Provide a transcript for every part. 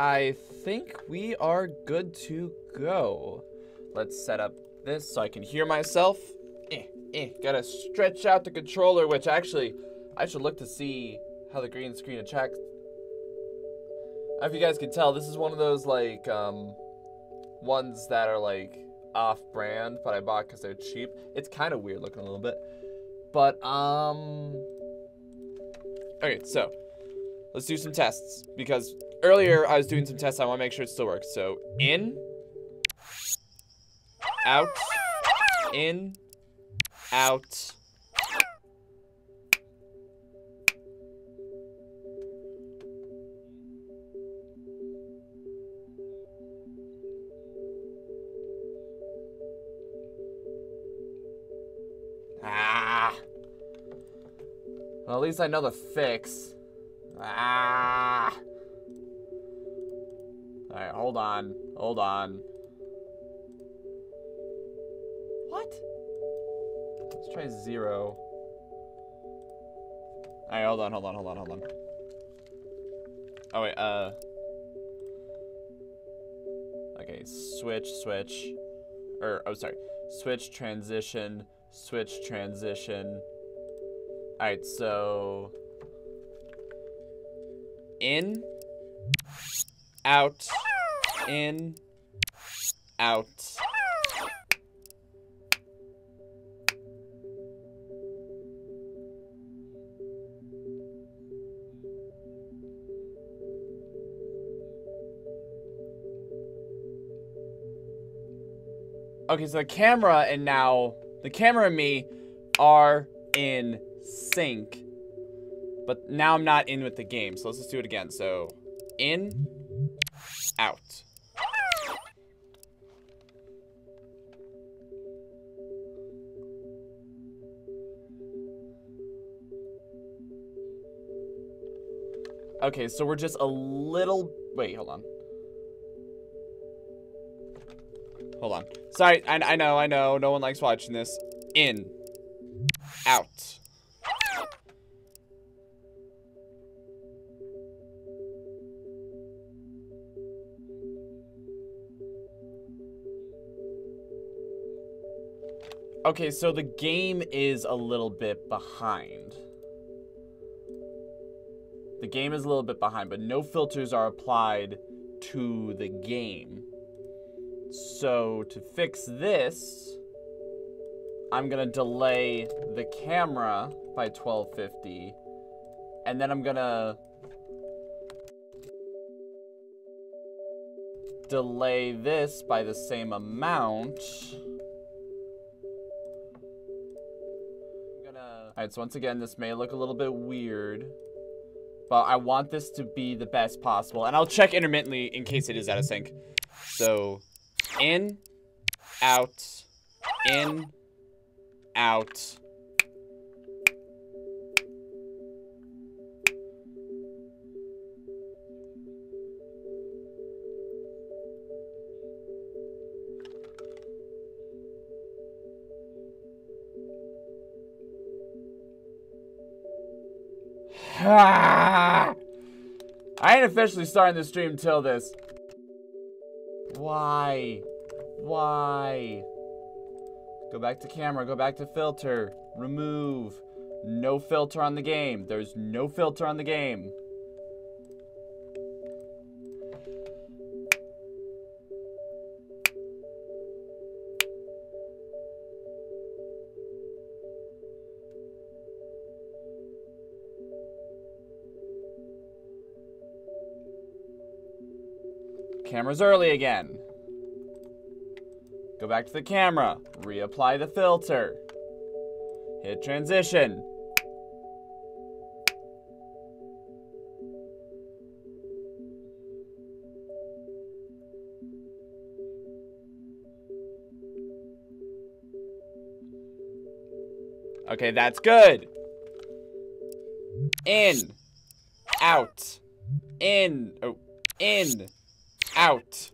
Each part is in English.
I think we are good to go. Let's set up this so I can hear myself. Eh, eh, gotta stretch out the controller, which actually, I should look to see how the green screen attracts. If you guys can tell, this is one of those, like, um, ones that are, like, off-brand, but I bought because they're cheap. It's kind of weird looking a little bit. But, um... Okay, so, let's do some tests, because earlier I was doing some tests, I want to make sure it still works. So, in, out, in, out. Ah. Well, at least I know the fix. Ah. Alright, hold on. Hold on. What? Let's try zero. Alright, hold on, hold on, hold on, hold on. Oh, wait, uh... Okay, switch, switch. Or, oh, sorry. Switch, transition, switch, transition. Alright, so... In. Out. In. Out. Okay, so the camera and now the camera and me are in sync. But now I'm not in with the game, so let's just do it again. So, in, out. Okay, so we're just a little... Wait, hold on. Hold on. Sorry, I, I know, I know. No one likes watching this. In. Out. Okay, so the game is a little bit behind. The game is a little bit behind, but no filters are applied to the game. So to fix this, I'm gonna delay the camera by 1250, and then I'm gonna delay this by the same amount. Alright, so once again, this may look a little bit weird. But I want this to be the best possible. And I'll check intermittently in case it is out of sync. So, in, out, in, out. I ain't officially starting the stream till this. Why? Why? Go back to camera, go back to filter, remove. No filter on the game. There's no filter on the game. Camera's early again. Go back to the camera. Reapply the filter. Hit transition. Okay, that's good. In. Out. In. Oh, in out.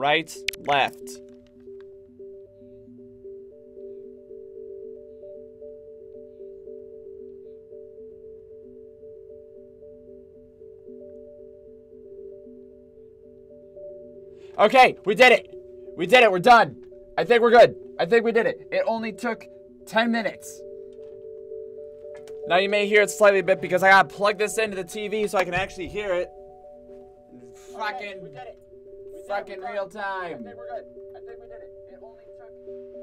Right, left. Okay, we did it. We did it. We're done. I think we're good. I think we did it. It only took 10 minutes. Now you may hear it slightly a bit because I gotta plug this into the TV so I can actually hear it. Fucking, We it. We did it. fucking real done. I time. think we're good. I think we did it. It only took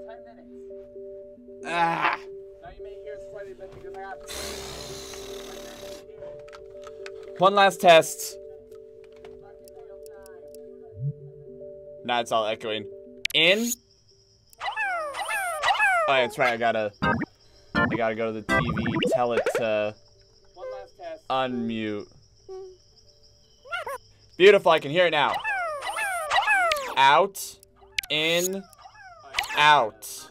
10 minutes. Ah. Now you may hear it slightly bit because I got. I can actually hear it. One last test. Nah, it's all echoing. In. Oh, yeah, that's right. I gotta. I gotta go to the TV. Tell it to unmute. Beautiful. I can hear it now. Out. In. Out.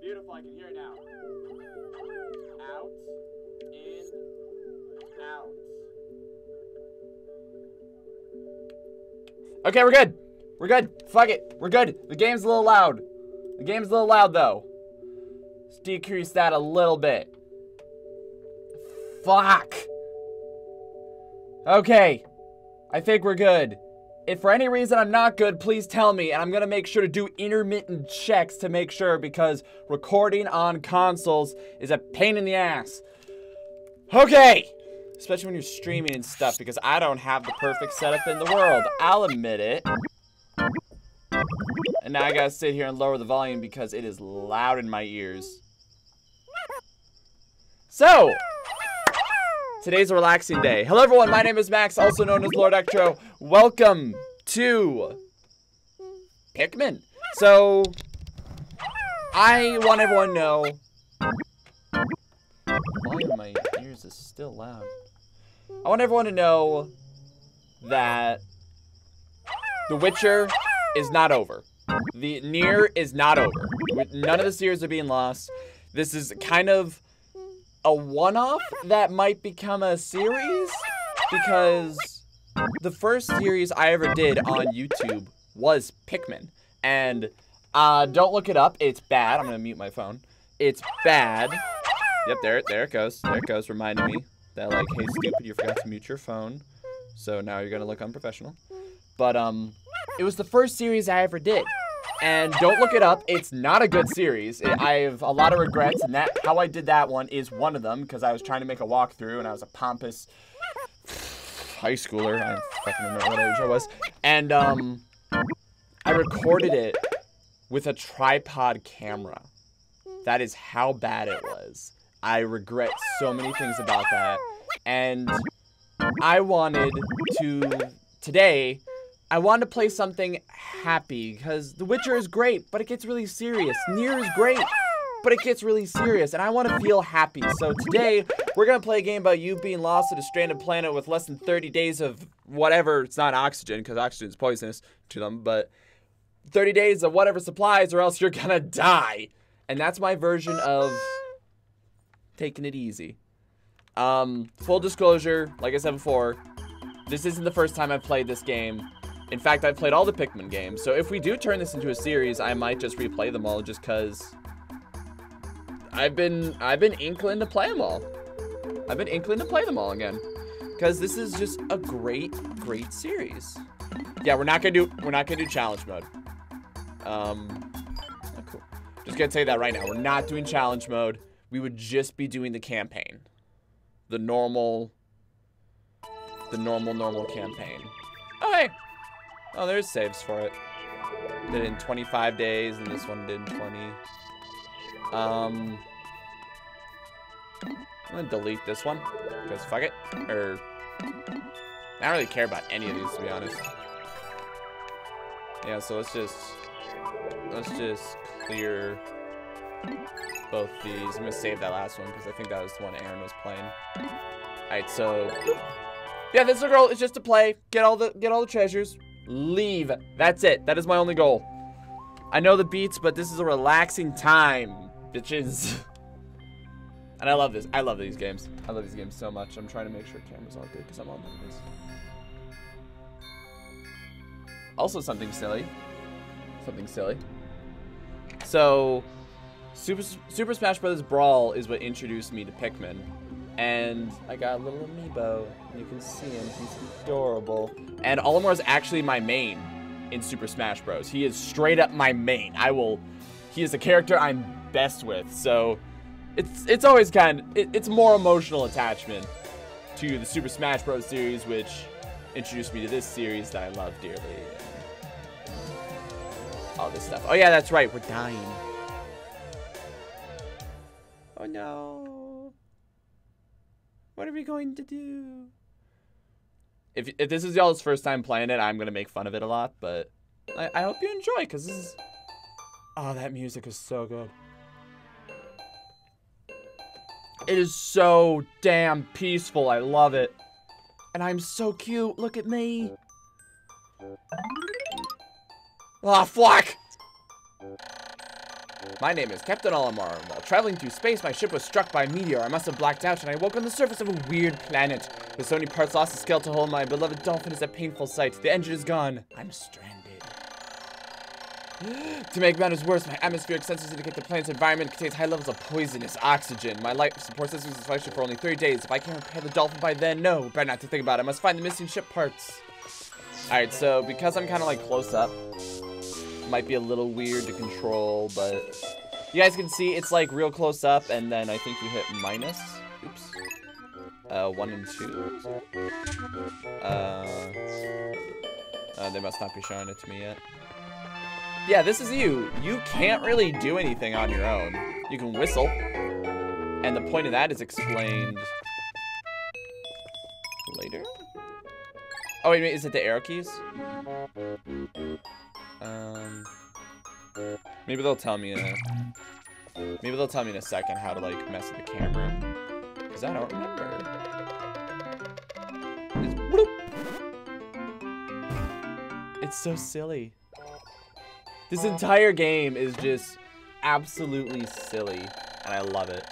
Beautiful. I can hear it now. Out. In. Out. Okay, we're good. We're good. Fuck it. We're good. The game's a little loud. The game's a little loud though. Let's decrease that a little bit. Fuck. Okay. I think we're good. If for any reason I'm not good, please tell me, and I'm gonna make sure to do intermittent checks to make sure because recording on consoles is a pain in the ass. Okay! Especially when you're streaming and stuff, because I don't have the perfect setup in the world. I'll admit it. And now I gotta sit here and lower the volume because it is loud in my ears. So, Today's a relaxing day. Hello, everyone. My name is Max, also known as Lord Ectro. Welcome to Pikmin. So, I want everyone to know. Volume in my ears is still loud. I want everyone to know that The Witcher is not over. The Nier is not over. None of the series are being lost. This is kind of a one-off that might become a series because the first series I ever did on YouTube was Pikmin. And uh, don't look it up. It's bad. I'm gonna mute my phone. It's bad. Yep, there, there it goes. There it goes, reminding me that like, hey, stupid, you forgot to mute your phone. So now you're gonna look unprofessional. But um, it was the first series I ever did. And don't look it up. It's not a good series. I have a lot of regrets, and that how I did that one is one of them because I was trying to make a walkthrough, and I was a pompous high schooler. I don't fucking remember what age I was. And um, I recorded it with a tripod camera. That is how bad it was. I regret so many things about that. And I wanted to today I want to play something happy because The Witcher is great, but it gets really serious. Nier is great, but it gets really serious, and I want to feel happy. So today, we're gonna play a game about you being lost at a stranded planet with less than 30 days of whatever. It's not oxygen because oxygen is poisonous to them, but 30 days of whatever supplies, or else you're gonna die. And that's my version of taking it easy. Um, full disclosure, like I said before, this isn't the first time I've played this game. In fact, I've played all the Pikmin games. So if we do turn this into a series, I might just replay them all just cuz I've been I've been inkling to play them all. I've been inkling to play them all again. Cuz this is just a great great series. Yeah, we're not to do we're not to do challenge mode. Um oh, cool. Just to say that right now. We're not doing challenge mode. We would just be doing the campaign. The normal the normal normal campaign. Oh hey. Oh, there's saves for it. Did it in 25 days, and this one did in 20. Um, I'm gonna delete this one because fuck it. Or I don't really care about any of these to be honest. Yeah, so let's just let's just clear both these. I'm gonna save that last one because I think that was the one Aaron was playing. All right, so yeah, this little girl is just to play, get all the get all the treasures, leave. That's it. That is my only goal. I know the beats, but this is a relaxing time, bitches. And I love this. I love these games. I love these games so much. I'm trying to make sure camera's are all good because I'm on this. Also something silly. Something silly. So, Super Super Smash Bros. Brawl is what introduced me to Pikmin, And I got a little amiibo. You can see him. He's adorable. And Olimar is actually my main in Super Smash Bros. He is straight up my main. I will. He is the character I'm best with. So it's it's always kind of it, it's more emotional attachment to the Super Smash Bros. series, which introduced me to this series that I love dearly. All this stuff. Oh yeah, that's right. We're dying. Oh no. What are we going to do? If, if this is y'all's first time playing it, I'm going to make fun of it a lot, but I, I hope you enjoy, because this is... Oh, that music is so good. It is so damn peaceful. I love it. And I'm so cute. Look at me. Ah, oh, fuck! My name is Captain Olimar. While traveling through space, my ship was struck by a meteor. I must have blacked out, and I woke on the surface of a weird planet. With so many parts lost, the skeletal hole, my beloved dolphin is a painful sight. The engine is gone. I'm stranded. to make matters worse, my atmospheric sensors indicate the planet's environment contains high levels of poisonous oxygen. My life support system is functioning for only three days. If I can't repair the dolphin by then, no. Better not to think about it. I must find the missing ship parts. Alright, so because I'm kind of like close up, might be a little weird to control, but you guys can see it's like real close up, and then I think you hit minus. Oops. Uh, one and two. Uh, uh, they must not be showing it to me yet. Yeah, this is you. You can't really do anything on your own. You can whistle, and the point of that is explained later. Oh wait, wait, is it the arrow keys? Um, maybe they'll tell me in a, maybe they'll tell me in a second how to like mess with the camera, because I don't remember. It's, it's so silly. This entire game is just absolutely silly, and I love it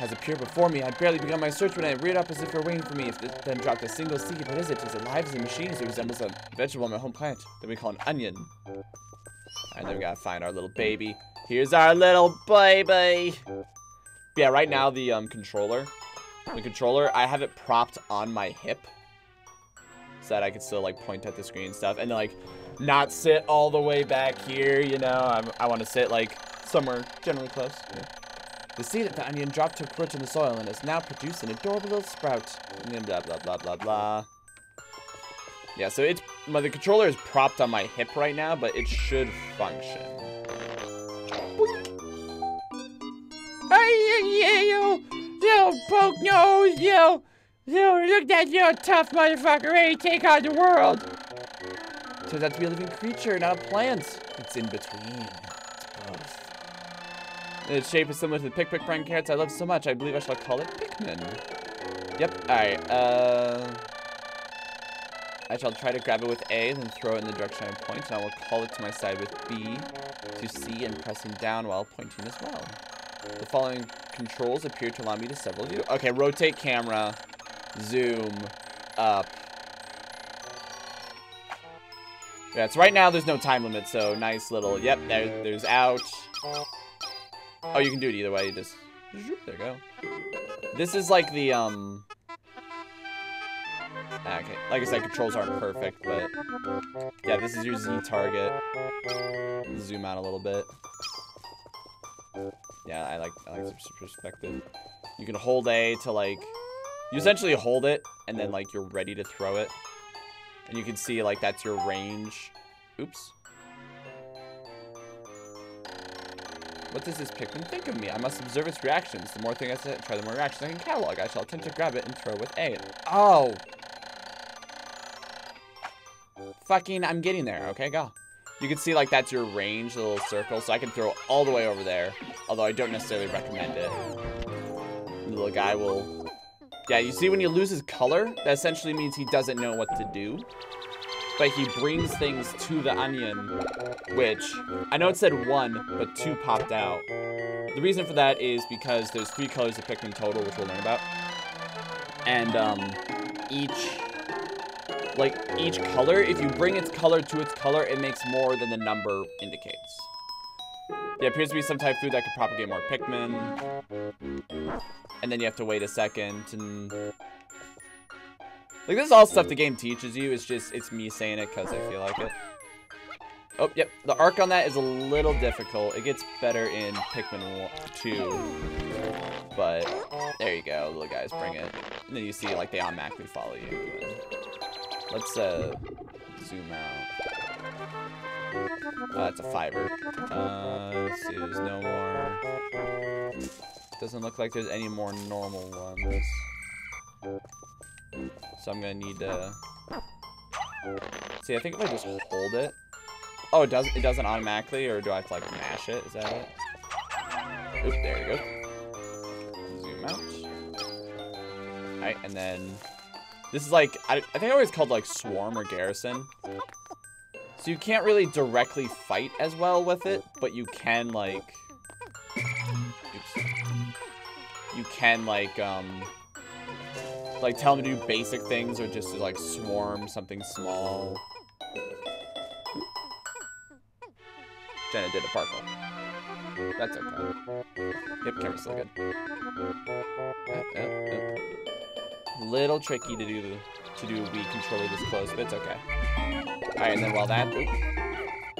has appeared before me. I'd barely begun my search when I reared up as if it were waiting for me. If then dropped a single seed, what is it? Is it alive? Is it a machine? Is it resembles a vegetable on my home plant that we call an onion? And then we gotta find our little baby. Here's our little baby. Yeah, right now the um, controller, the controller, I have it propped on my hip so that I can still like point at the screen and stuff, and like not sit all the way back here. You know, I'm, i want to sit like somewhere generally close. The seed of the onion dropped took root in the soil and is now produced an adorable little sprout. And blah, blah, blah, blah, blah. Yeah, so it's, my, the controller is propped on my hip right now, but it should function. Hey, yeah, yo, yo, poke nose, yo, yo, look at that yo tough motherfucker ready to take on the world. Turns out to be a living creature, not a plant. It's in between. Its shape is similar to the Pikpik carrots I love so much, I believe I shall call it Pikmin. Yep, alright, uh... I shall try to grab it with A, then throw it in the direction I point, and I will call it to my side with B to C and pressing down while pointing as well. The following controls appear to allow me to several view. Okay, rotate camera, zoom, up. Yeah, it's right now there's no time limit, so nice little, yep, there, there's out. Oh, you can do it either way. You just... There you go. This is like the, um... Ah, okay, like I said, controls aren't perfect, but... Yeah, this is your Z target. Zoom out a little bit. Yeah, I like, I like this perspective. You can hold A to, like... You essentially hold it, and then, like, you're ready to throw it. And you can see, like, that's your range. Oops. What does this Pikmin think of me? I must observe its reactions. The more things I try, the more reactions I can catalog. I shall attempt to grab it and throw with A. Oh! Fucking, I'm getting there. Okay, go. You can see, like, that's your range, the little circle, so I can throw all the way over there. Although I don't necessarily recommend it. The little guy will... Yeah, you see when he loses color, that essentially means he doesn't know what to do but he brings things to the onion, which, I know it said one, but two popped out. The reason for that is because there's three colors of Pikmin total, which we'll learn about. And, um, each, like, each color, if you bring its color to its color, it makes more than the number indicates. There appears to be some type of food that could propagate more Pikmin. And then you have to wait a second and... Like, this is all stuff the game teaches you. It's just, it's me saying it because I feel like it. Oh, yep. The arc on that is a little difficult. It gets better in Pikmin 2. But, there you go. Little guys, bring it. And then you see, like, they automatically follow you. And let's, uh, zoom out. Oh, that's a fiber. Uh, let's see, there's no more. Doesn't look like there's any more normal ones. So I'm gonna need to... See, I think if I just hold it... Oh, it, does, it doesn't automatically, or do I have to, like, mash it? Is that it? Oop, there you go. Zoom out. Alright, and then... This is like, I, I think I always called, like, Swarm or Garrison. So you can't really directly fight as well with it, but you can, like... Oops. You can, like, um... Like, tell them to do basic things or just to, like, swarm something small. Jenna did a parkour. That's okay. Yep, camera's still good. Yep. Little tricky to do to do a Wii controller this close, but it's okay. Alright, and then while that...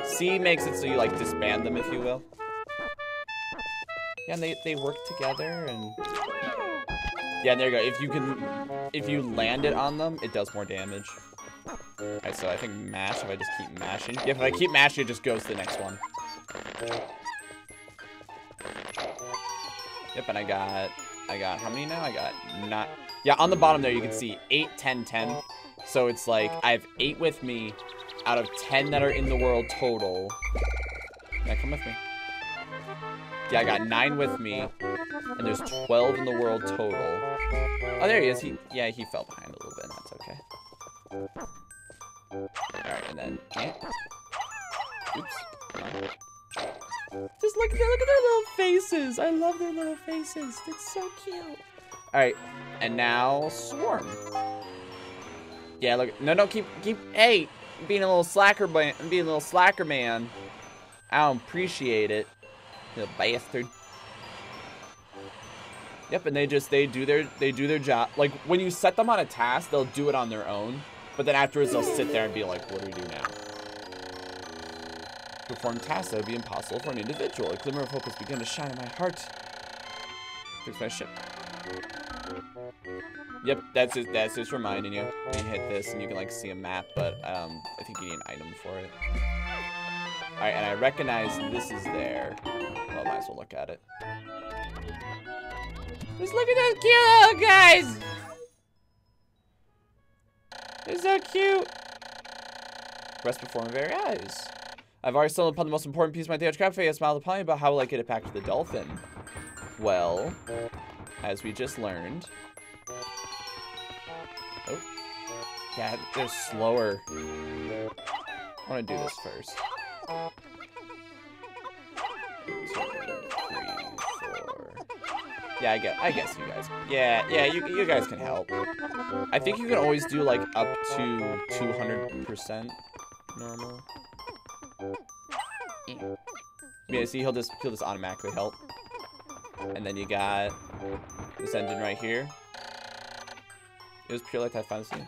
C makes it so you, like, disband them, if you will. Yeah, and they, they work together, and... Yeah, there you go. If you can... If you land it on them, it does more damage. Alright, so I think mash, if I just keep mashing. Yeah, if I keep mashing, it just goes to the next one. Yep, and I got... I got... How many now? I got not... Yeah, on the bottom there, you can see 8, 10, 10. So it's like, I have 8 with me out of 10 that are in the world total. Yeah, come with me. Yeah, I got 9 with me, and there's 12 in the world total. Oh, there he is. He, yeah, he fell behind a little bit. That's okay. Alright, and then... Eh. Oops. Just look at, their, look at their little faces. I love their little faces. It's so cute. Alright, and now Swarm. Yeah, look. No, no, keep, keep. Hey, being a little slacker, being a little slacker man. I don't appreciate it, you bastard. Yep, and they just they do their they do their job. Like when you set them on a task, they'll do it on their own. But then afterwards, they'll sit there and be like, "What do we do now?" Perform tasks that would be impossible for an individual. A glimmer of hope has begun to shine in my heart. Fix my ship. Yep, that's just, that's just reminding you. You hit this and you can like see a map, but um, I think you need an item for it. Alright, and I recognize this is there. Well, might as well look at it. Just look at those cute little guys! They're so cute! Rest before my very eyes. I've already stumbled upon the most important piece of my theater cafe. I smiled upon you about how will I get it back to the dolphin. Well, as we just learned. Oh. Yeah, they're slower. I want to do this first. Yeah, I guess, I guess you guys. Yeah, yeah, you, you guys can help. I think you can always do, like, up to 200% normal. Yeah, see, he'll just, he'll just automatically help. And then you got this engine right here. It was pure like that fantasy.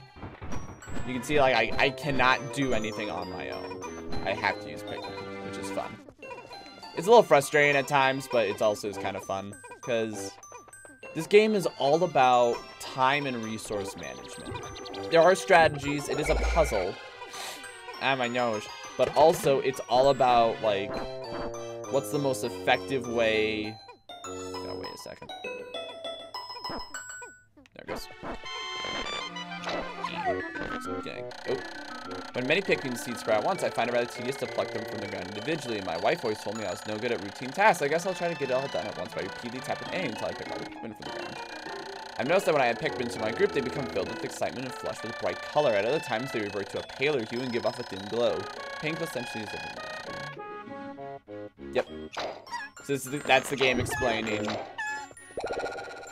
You can see, like, I, I cannot do anything on my own. I have to use Pikmin, which is fun. It's a little frustrating at times, but it's also kind of fun. Because this game is all about time and resource management. There are strategies. It is a puzzle. Ah, my nose. But also, it's all about, like, what's the most effective way Oh, wait a second. There it goes. Okay. Oh. When many Pikmin seeds sprout at once, I find it rather tedious to pluck them from the ground individually. My wife always told me I was no good at routine tasks. I guess I'll try to get it all done at once by repeatedly tapping A until I pick all the Pikmin from the ground. I've noticed that when I add Pikmin to my group, they become filled with excitement and flushed with bright color. At other times, they revert to a paler hue and give off a thin glow. Pink essentially is different. Yep. So the, that's the game explaining,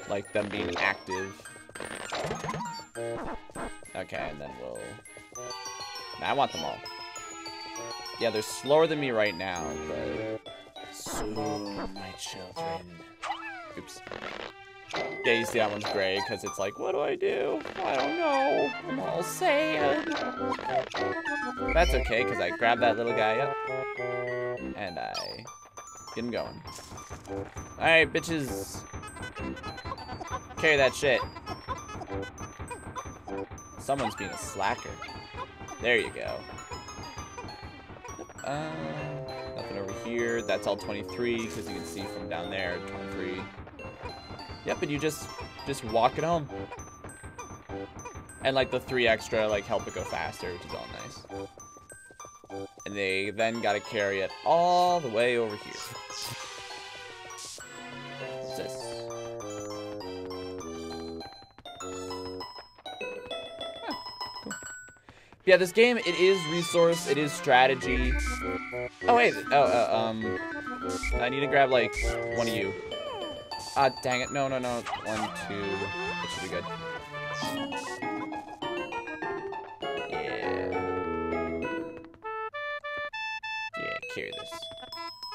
like, them being active. Okay, and then we'll... I want them all. Yeah, they're slower than me right now, but... soon, my children. Oops. Yeah, you see that one's gray because it's like, what do I do? I don't know. I'm all sad. That's okay because I grab that little guy up and I get him going. All right, bitches. Carry that shit. Someone's being a slacker. There you go. Uh, nothing over here. That's all 23 because you can see from down there 23. Yep, and you just just walk it home. And like the three extra like help it go faster, which is all nice. And they then gotta carry it all the way over here. Yeah, this game, it is resource, it is strategy. Oh, wait, oh, uh, um, I need to grab, like, one of you. Ah, dang it. No, no, no. One, two. That should be good. Yeah. Yeah, carry this.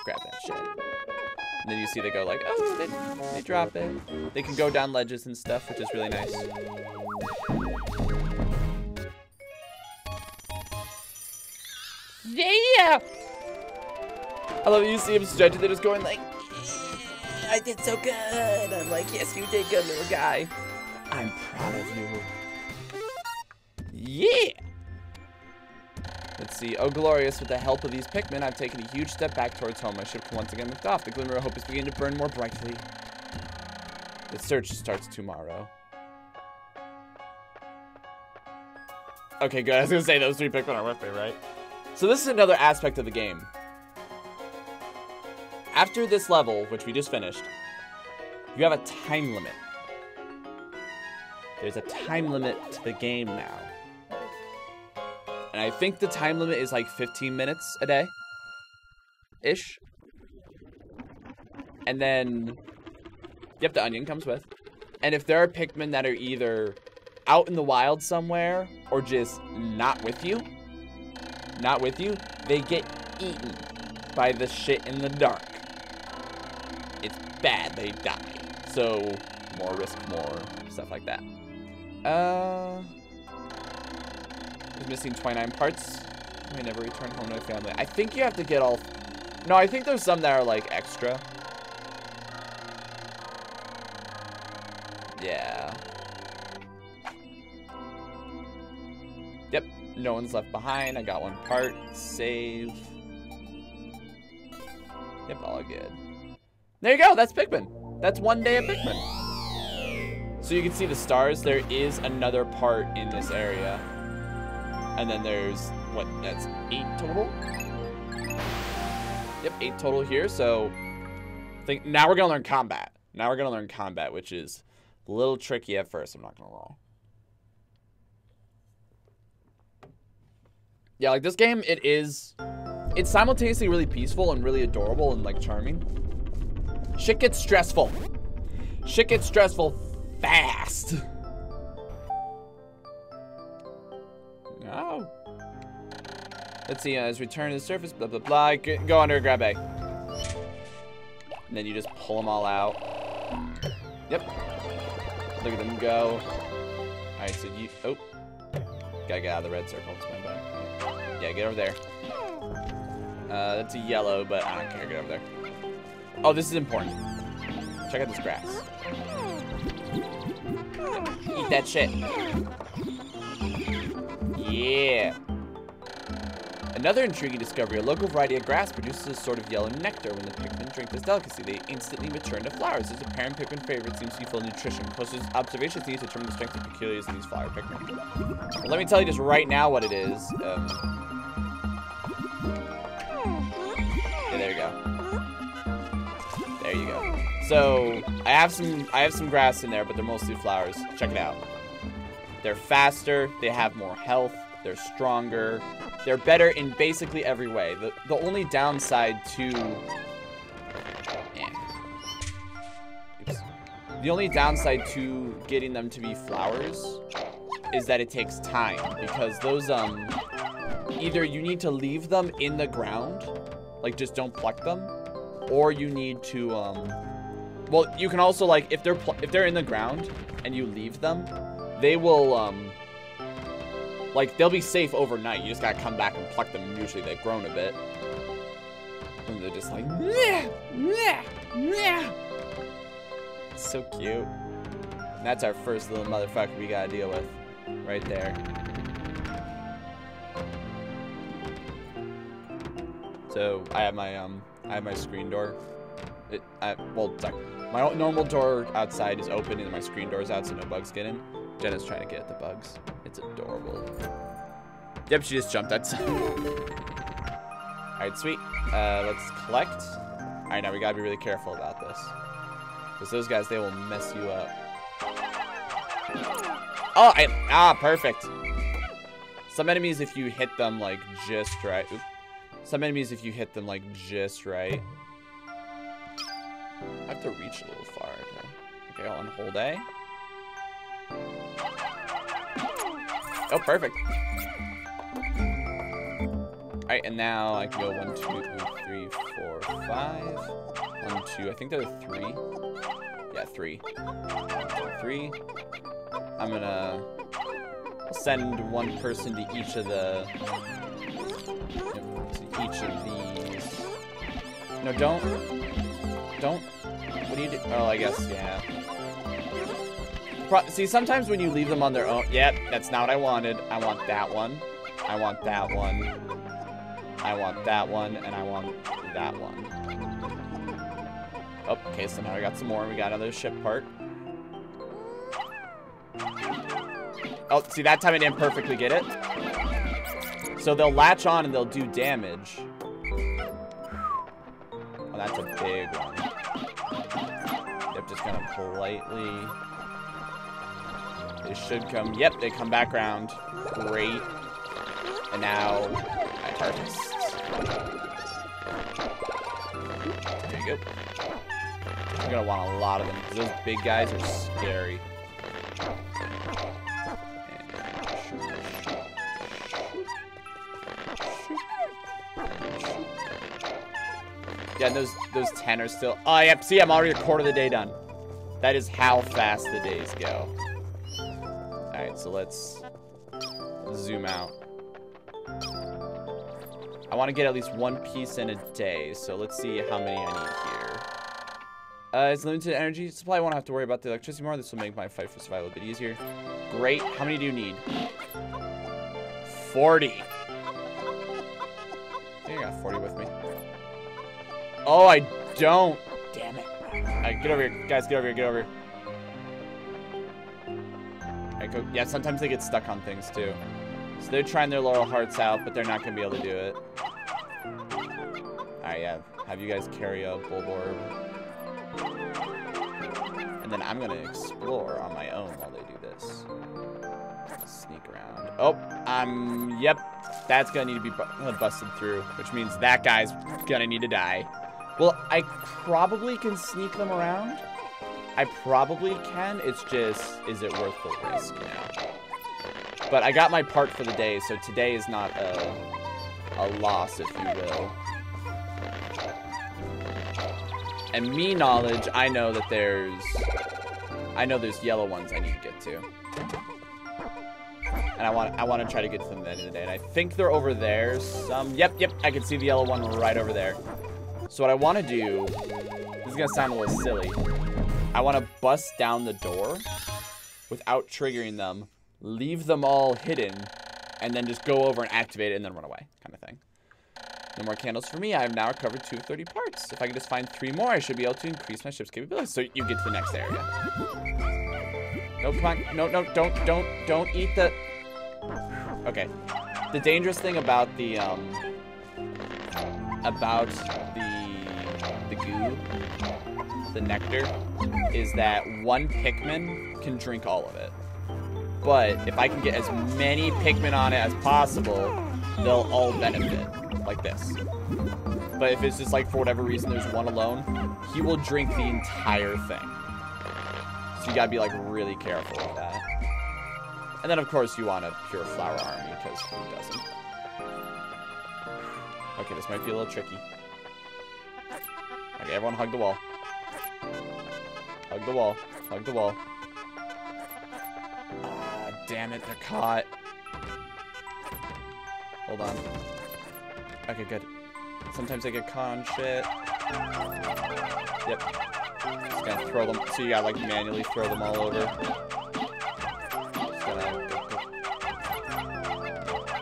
Grab that shit. And then you see they go like, oh, they, they drop it. They can go down ledges and stuff, which is really nice. Yeah! I love it. You see him stretching. They're just going like, I did so good. I'm like, yes, you did good, little guy. I'm proud of you. Yeah! Let's see. Oh, glorious. With the help of these Pikmin, I've taken a huge step back towards home. My ship can once again lift off. The glimmer of hope is beginning to burn more brightly. The search starts tomorrow. Okay, good. I was to say those three Pikmin are with me, right? So this is another aspect of the game. After this level, which we just finished, you have a time limit. There's a time limit to the game now. And I think the time limit is like 15 minutes a day. Ish. And then, yep, the onion comes with. And if there are Pikmin that are either out in the wild somewhere or just not with you, not with you, they get eaten by the shit in the dark. It's bad, they die. So, more risk, more stuff like that. Uh, is missing 29 parts. May never return home to my family. I think you have to get all. No, I think there's some that are like extra. Yeah. No one's left behind. I got one part. Save. Yep, all good. There you go. That's Pikmin. That's one day of Pikmin. So you can see the stars. There is another part in this area. And then there's, what, that's eight total? Yep, eight total here. So I think now we're going to learn combat. Now we're going to learn combat, which is a little tricky at first. I'm not going to lie. Yeah, like this game, it is, it's simultaneously really peaceful and really adorable and like charming. Shit gets stressful. Shit gets stressful fast. No. Let's see, uh, as return to the surface, blah, blah, blah. Go under, grab A. And then you just pull them all out. Yep. Look at them go. Alright, so you, oh. Gotta get out of the red circle. It's bad. Yeah, get over there. Uh, that's a yellow, but I don't care. Get over there. Oh, this is important. Check out this grass. Eat that shit. Yeah. Another intriguing discovery, a local variety of grass produces a sort of yellow nectar. When the Pikmin drink this delicacy, they instantly mature into flowers. This apparent Pikmin favorite seems to be full of nutrition. Closest observations need to determine the strength and peculiarities in these flower Pikmin. But let me tell you just right now what it is. Um, there you go. There you go. So I have some I have some grass in there, but they're mostly flowers. Check it out. They're faster, they have more health, they're stronger, they're better in basically every way. The the only downside to eh. The only downside to getting them to be flowers is that it takes time because those um either you need to leave them in the ground, like just don't pluck them, or you need to, um, well, you can also, like, if they're, if they're in the ground and you leave them, they will, um, like, they'll be safe overnight. You just gotta come back and pluck them. Usually they've grown a bit. And they're just like, yeah, yeah, yeah. So cute. And that's our first little motherfucker we gotta deal with. Right there. So I have my um I have my screen door. It I well sorry. My normal door outside is open and my screen door is out so no bugs get in. Jenna's trying to get at the bugs. It's adorable. Yep, she just jumped outside. Alright, sweet. Uh, let's collect. Alright, now we gotta be really careful about this. Because those guys, they will mess you up. Oh, I, ah, perfect. Some enemies, if you hit them, like, just right. Oop. Some enemies, if you hit them, like, just right. I have to reach a little far. To... Okay, on hold A. Oh, perfect. Alright, and now I can go one, two, three, four, five. One, two, I think there are three. Yeah, three. Three. I'm gonna send one person to each of the... To each of these. No, don't. Don't. What do you do? Oh, I guess, yeah. Pro See, sometimes when you leave them on their own... Yep, that's not what I wanted. I want that one. I want that one. I want that one, and I want that one. Oh, okay, so now we got some more. We got another ship part. Oh, see, that time I didn't perfectly get it. So they'll latch on and they'll do damage. Oh, that's a big one. Yep, just gonna politely... They should come... Yep, they come back around. Great. And now I harvest. There you go. You're gonna want a lot of them because those big guys are scary. Yeah, those those 10 are still... Oh, yep, see, I'm already a quarter of the day done. That is how fast the days go. So let's zoom out. I want to get at least one piece in a day, so let's see how many I need here. Uh, it's limited energy supply. I won't have to worry about the electricity more. This will make my fight for survival a bit easier. Great. How many do you need? 40. I think I got 40 with me. Oh, I don't. Damn it. Right, get over here. Guys, get over here. Get over here. Go. Yeah, sometimes they get stuck on things, too. So they're trying their little hearts out, but they're not to be able to do it. Alright, yeah. Have you guys carry a Bulborb. And then I'm to explore on my own while they do this. Sneak around. Oh, I'm, um, yep. That's to need to be bu uh, busted through, which means that guy's to need to die. Well, I probably can sneak them around. I probably can. It's just, is it worth the risk now? But I got my part for the day, so today is not a, a loss, if you will. And me knowledge, I know that there's... I know there's yellow ones I need to get to. And I want I want to try to get to them at the end of the day. And I think they're over there. Some... Yep, yep, I can see the yellow one right over there. So what I want to do... This is to sound a little silly. I want to bust down the door without triggering them leave them all hidden, and then just go over and activate it and then run away, kind of thing. No more candles for me. I have now recovered 230 parts. If I can just find three more, I should be able to increase my ship's capability. So you get to the next area. No, come on. No, no, don't, don't, don't eat the... Okay. The dangerous thing about the, um... About the... The goo... The nectar... Is that one Pikmin can drink all of it but if I can get as many Pikmin on it as possible, they'll all benefit, like this. But if it's just like, for whatever reason, there's one alone, he will drink the entire thing. So you gotta be like really careful with that. And then of course you want a pure flower army, because who doesn't? Okay, this might be a little tricky. Okay, everyone hug the wall. Hug the wall. Hug the wall. Ah, damn it, they're caught. Hold on. Okay, good. Sometimes I get caught on shit. Yep. Just gonna throw them. So you gotta like manually throw them all over. Just gonna.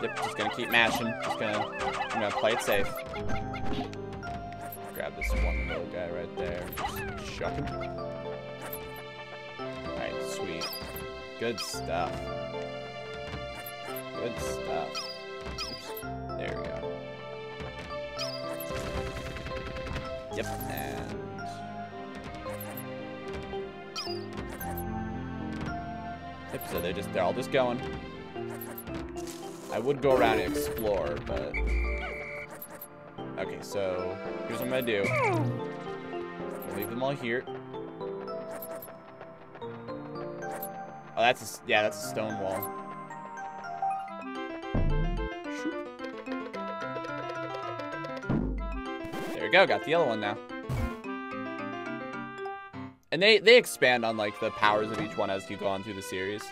Yep, just gonna keep mashing. Just gonna. I'm gonna play it safe. Him. Alright, sweet. Good stuff. Good stuff. There we go. Yep, and... Yep, so they're just, they're all just going. I would go around and explore, but... Okay, so, here's what I'm gonna do. Them all here. Oh, that's a, yeah, that's a stone wall. There we go, got the yellow one now. And they, they expand on, like, the powers of each one as you go on through the series.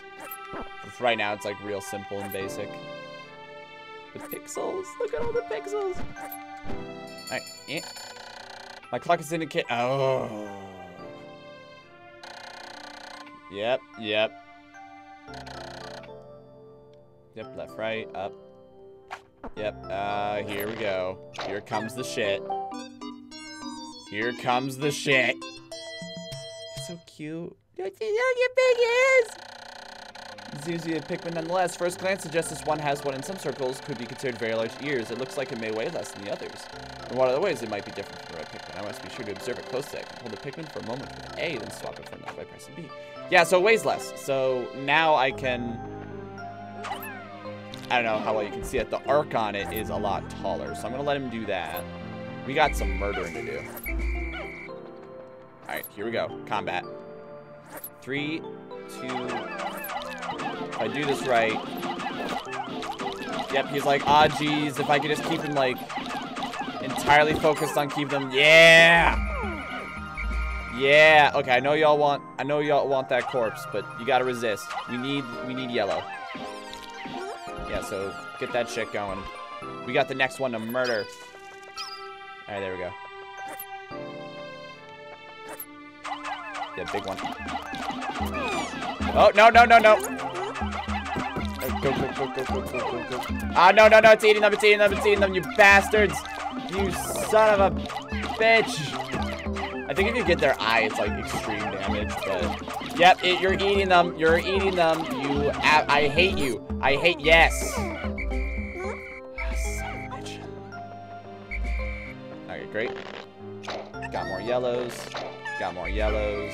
Just right now, it's, like, real simple and basic. The pixels, look at all the pixels! Alright, eh. My clock is indicate- oh. Yep, yep. Yep, left, right, up. Yep, uh, here we go. Here comes the shit. Here comes the shit. So cute. Look how big it is! Zuzu and Pikmin nonetheless. First glance suggests this one has what in some circles could be considered very large ears. It looks like it may weigh less than the others. In what other ways it might be different must be sure to observe it closely. I can hold the Pikmin for a moment with A, then swap it for another by pressing B. Yeah, so it weighs less. So now I can... I don't know how well you can see it. The arc on it is a lot taller. So I'm going to let him do that. We got some murdering to do. Alright, here we go. Combat. Three, two... If I do this right... Yep, he's like, ah, geez, if I could just keep him, like, entirely focused on keep them... Yeah! Yeah, okay, I know y'all want, I know y'all want that corpse, but you gotta resist. We need, we need yellow. Yeah, so get that shit going. We got the next one to murder. Alright, there we go. Yeah, big one. Oh, no, no, no, no. Go, go, go, go, go, go, go, go. Ah, no, no, no, it's eating them, it's eating them, it's eating them, you bastards. You son of a bitch. I think if you get their eye, it's like extreme damage, but... Yep, it, you're eating them, you're eating them, you... I hate you. I hate... Yes. Son of a bitch. Okay, great. Got more yellows. Got more yellows.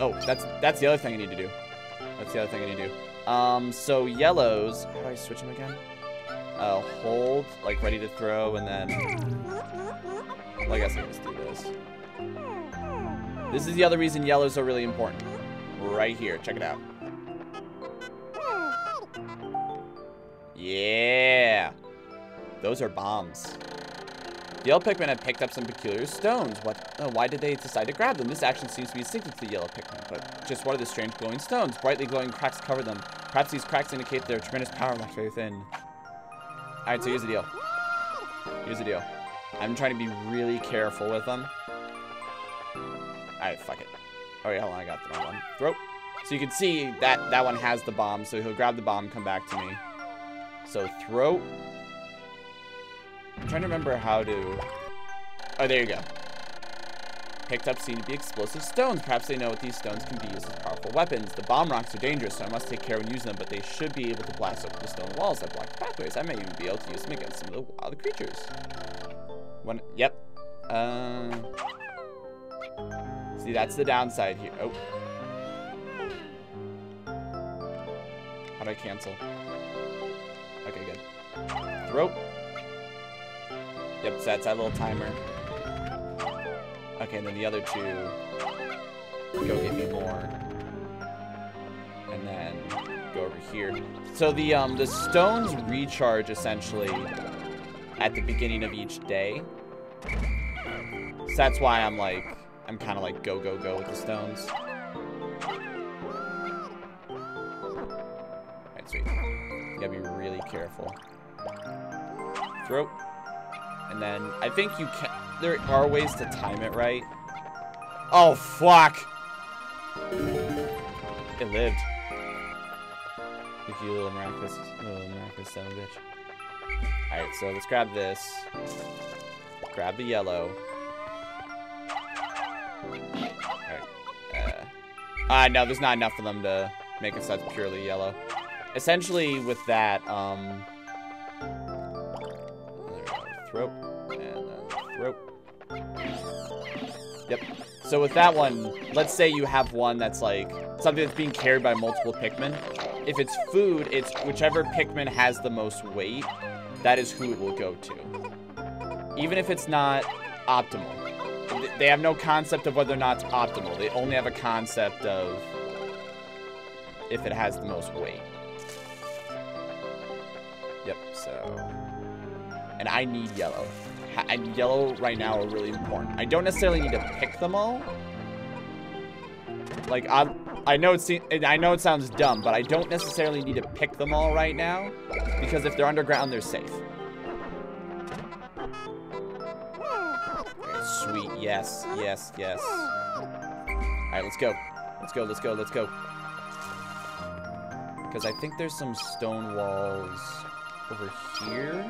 Oh, that's that's the other thing I need to do. That's the other thing I need to do. Um, so yellows. How do I switch them again? Uh, hold, like ready to throw, and then. Well, I guess I just do this. This is the other reason yellows are really important. Right here, check it out. Yeah. Those are bombs. The yellow Pikmin had picked up some peculiar stones. What? Uh, why did they decide to grab them? This action seems to be instinctive to the yellow Pikmin, but just what are the strange glowing stones? Brightly glowing cracks cover them. Perhaps these cracks indicate their tremendous power left within. Alright, so here's the deal. Here's the deal. I'm trying to be really careful with them. Alright, fuck it. Oh yeah, hold on, I got the wrong one. Throw. So you can see that that one has the bomb, so he'll grab the bomb, come back to me. So throw. I'm trying to remember how to... Oh, there you go. Picked up seem to be explosive stones. Perhaps they know what these stones can be used as powerful weapons. The bomb rocks are dangerous, so I must take care when using them, but they should be able to blast open the stone walls that block the pathways. I may even be able to use them against some of the wild creatures. One, yep. Um... See, that's the downside here. Oh. How do I cancel? Okay, good. Throw. Yep, so that's that little timer. Okay, and then the other two go get me more. And then go over here. So the um the stones recharge essentially at the beginning of each day. So that's why I'm like, I'm kind of like go, go, go with the stones. Alright, sweet. You gotta be really careful. Throw. And then I think you can, there are ways to time it right. Oh, fuck. It lived. Look you little miraculous, little miraculous son of bitch. Alright, so let's grab this. Grab the yellow. Alright. Uh, uh, no, there's not enough for them to make it so that's purely yellow. Essentially, with that, um... There we go. Throat. Yep. So with that one, let's say you have one that's like something that's being carried by multiple Pikmin. If it's food, it's whichever Pikmin has the most weight, that is who it will go to. Even if it's not optimal. They have no concept of whether or not it's optimal. They only have a concept of if it has the most weight. Yep, so... And I need yellow. And yellow right now are really important. I don't necessarily need to pick them all. Like, I, I know it's I know it sounds dumb, but I don't necessarily need to pick them all right now because if they're underground, they're safe. Sweet, yes, yes, yes. All right, let's go. Let's go, let's go, let's go. Because I think there's some stone walls over here.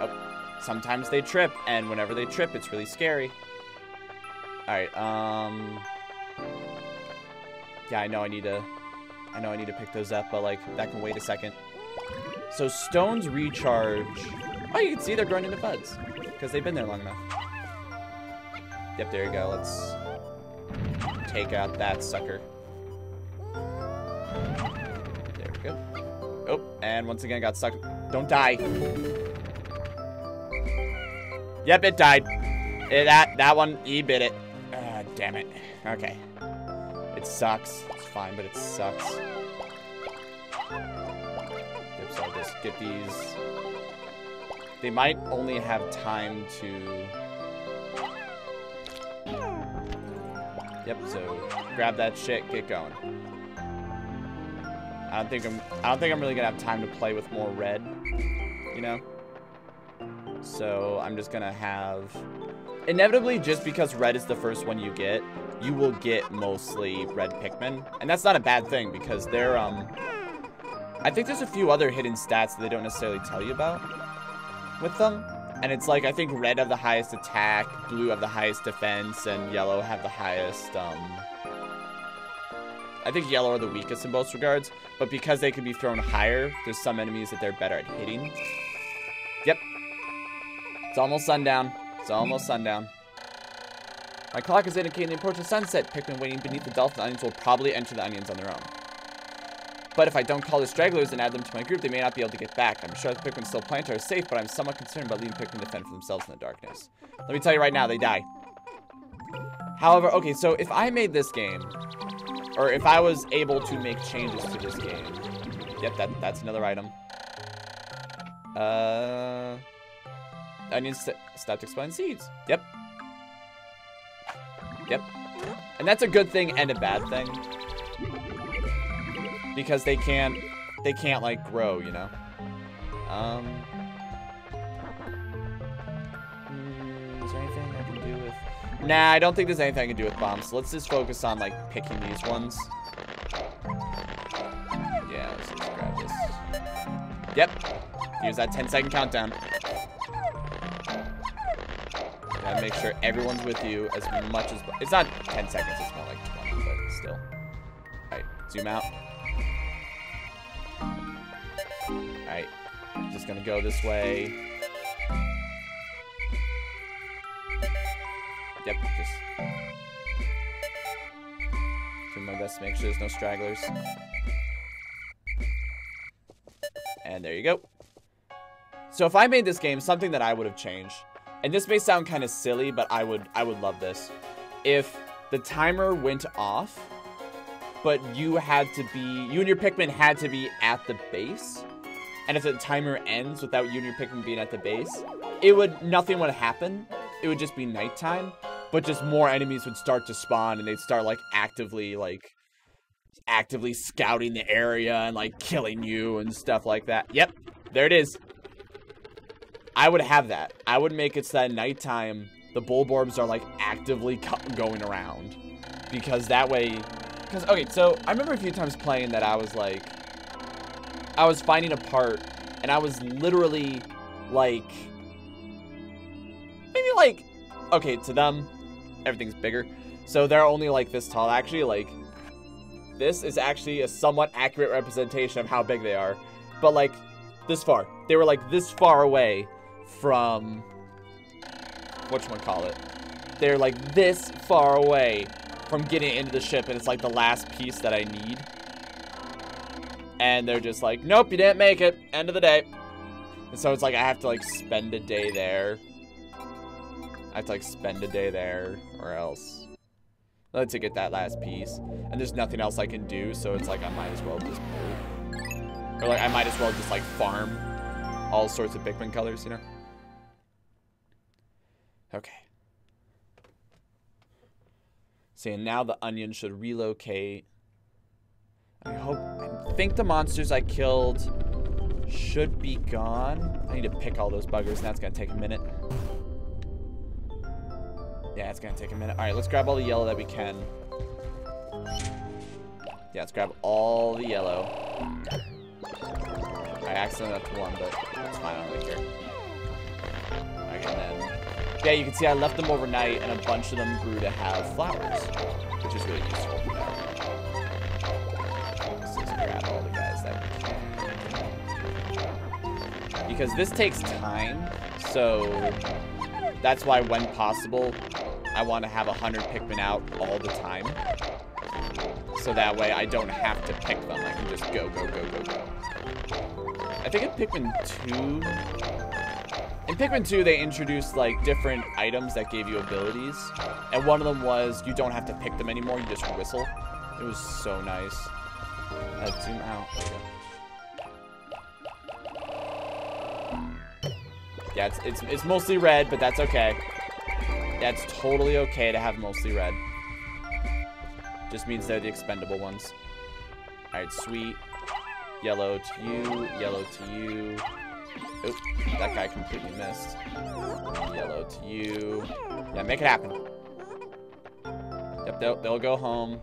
Oh, sometimes they trip, and whenever they trip, it's really scary. Alright, um... Yeah, I know I need to... I know I need to pick those up, but, like, that can wait a second. So, stones recharge... Oh, you can see they're growing into buds. Because they've been there long enough. Yep, there you go. Let's take out that sucker. There we go. Oh, and once again got stuck. Don't die. Yep, it died. It, that, that one, he bit it. Uh, damn it. Okay. It sucks. It's fine, but it sucks. So I'll just get these. They might only have time to... Yep, so grab that shit, get going. I don't think I'm I don't think I'm really gonna have time to play with more red, you know? So I'm just gonna have inevitably just because red is the first one you get, you will get mostly red Pikmin. And that's not a bad thing because they're um I think there's a few other hidden stats that they don't necessarily tell you about with them. And it's like I think red have the highest attack, blue have the highest defense, and yellow have the highest um I think yellow are the weakest in most regards, but because they can be thrown higher, there's some enemies that they're better at hitting. It's almost sundown. It's almost sundown. My clock is indicating the approach of sunset. Pikmin waiting beneath the dolphin onions will probably enter the onions on their own. But if I don't call the stragglers and add them to my group, they may not be able to get back. I'm sure the Pikmin still planted are safe, but I'm somewhat concerned about leaving Pikmin to fend for themselves in the darkness. Let me tell you right now, they die. However, okay, so if I made this game, or if I was able to make changes to this game. Yep, that that's another item. Uh, I need to expelling seeds. Yep. Yep. And that's a good thing and a bad thing. Because they can't, they can't like grow, you know? Um, hmm, is there anything I can do with... Nah, I don't think there's anything I can do with bombs. So let's just focus on, like, picking these ones. Yeah, let's just grab this. Yep. Use that 10 second countdown. Gotta make sure everyone's with you as much as... It's not 10 seconds, it's more like 20, but still. Alright, zoom out. Alright, just gonna go this way. Yep, just doing my best to make sure there's no stragglers. And there you go. So if I made this game, something that I would have changed, and this may sound kind of silly, but I would I would love this. If the timer went off, but you had to be, you and your Pikmin had to be at the base, and if the timer ends without you and your Pikmin being at the base, it would, nothing would happen, it would just be nighttime, but just more enemies would start to spawn and they'd start like actively like actively scouting the area and like killing you and stuff like that. Yep, there it is. I would have that. I would make it so that nighttime the Bulborbs are like actively going around. Because that way because okay so I remember a few times playing that I was like I was finding a part and I was literally like maybe like okay to them everything's bigger. So they're only like this tall. Actually like this is actually a somewhat accurate representation of how big they are. But like this far. They were like this far away from whatchamacallit. They're like this far away from getting into the ship and it's like the last piece that I need. And they're just like, nope, you didn't make it. End of the day. And so it's like I have to like spend a day there. I have to like spend a day there or else. Let's get that last piece. And there's nothing else I can do, so it's like I might as well just move. Or like I might as well just like farm all sorts of Pikmin colors, you know? Okay. See, and now the onion should relocate. I hope, I think the monsters I killed should be gone. I need to pick all those buggers, and that's gonna take a minute. Yeah, it's gonna take a minute. All right, let's grab all the yellow that we can. Yeah, let's grab all the yellow. I accidentally left one, but it's fine, I don't really care. And then yeah, you can see I left them overnight, and a bunch of them grew to have flowers, which is really useful. Let's just grab all the guys that we can. Because this takes time, so that's why when possible, I want to have 100 Pikmin out all the time. So that way I don't have to pick them. I can just go, go, go, go, go. I think in Pikmin 2, in Pikmin 2, they introduced, like, different items that gave you abilities. And one of them was you don't have to pick them anymore, you just whistle. It was so nice. Let's zoom out. Yeah, it's, it's, it's mostly red, but that's okay. It's totally okay to have mostly red. Just means they're the expendable ones. Alright, sweet. Yellow to you, yellow to you, Oop, that guy completely missed. Yellow to you. Yeah, make it happen. Yep, they'll, they'll go home.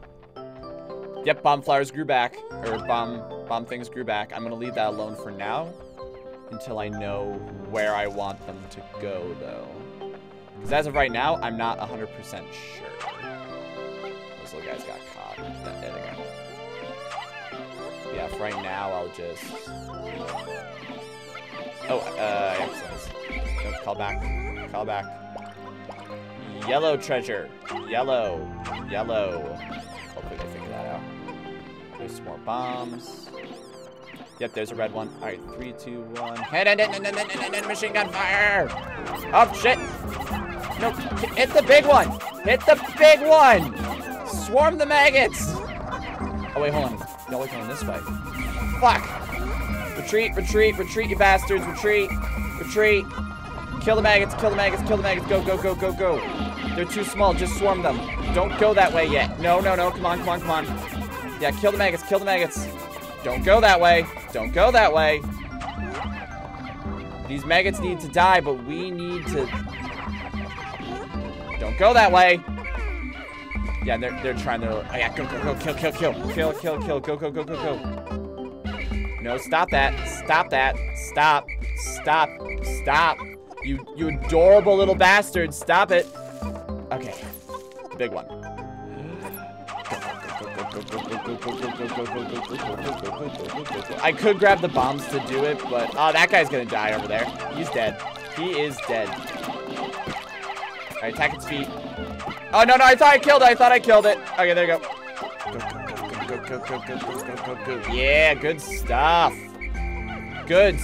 Yep, bomb flowers grew back. Or bomb, bomb things grew back. I'm going to leave that alone for now. Until I know where I want them to go, though. Because as of right now, I'm not 100% sure. Those little guys got caught. There they go. Yeah, for right now, I'll just... Oh, uh. No, call back. Call back. Yellow treasure. Yellow. Yellow. Hopefully they figure that out. There's some more bombs. Yep, there's a red one. All right, three, two, one. Head and he- and then machine gun fire! Oh shit! No, hit the big one! Hit the big one! Swarm the maggots! Oh wait, hold on. No, we're going this way. Fuck! Retreat, retreat, retreat, you bastards. Retreat, retreat. Kill the maggots, kill the maggots, kill the maggots. Go, go, go, go, go. They're too small. Just swarm them. Don't go that way yet. No, no, no. Come on, come on, come on. Yeah, kill the maggots, kill the maggots. Don't go that way. Don't go that way. These maggots need to die, but we need to... Don't go that way. Yeah, they're, they're trying to... Oh, yeah, go, go, go, kill, kill, kill. Kill, kill, kill. Go, go, go, go, go. No, stop that. Stop that. Stop. Stop. Stop. You you adorable little bastard. Stop it. Okay. Big one. I could grab the bombs to do it, but oh, that guy's gonna die over there. He's dead. He is dead. All right, attack its feet. Oh no, no! I thought I killed it. I thought I killed it. Okay, there you go go, go, go, go, go, go, go, go. Yeah, good stuff. Good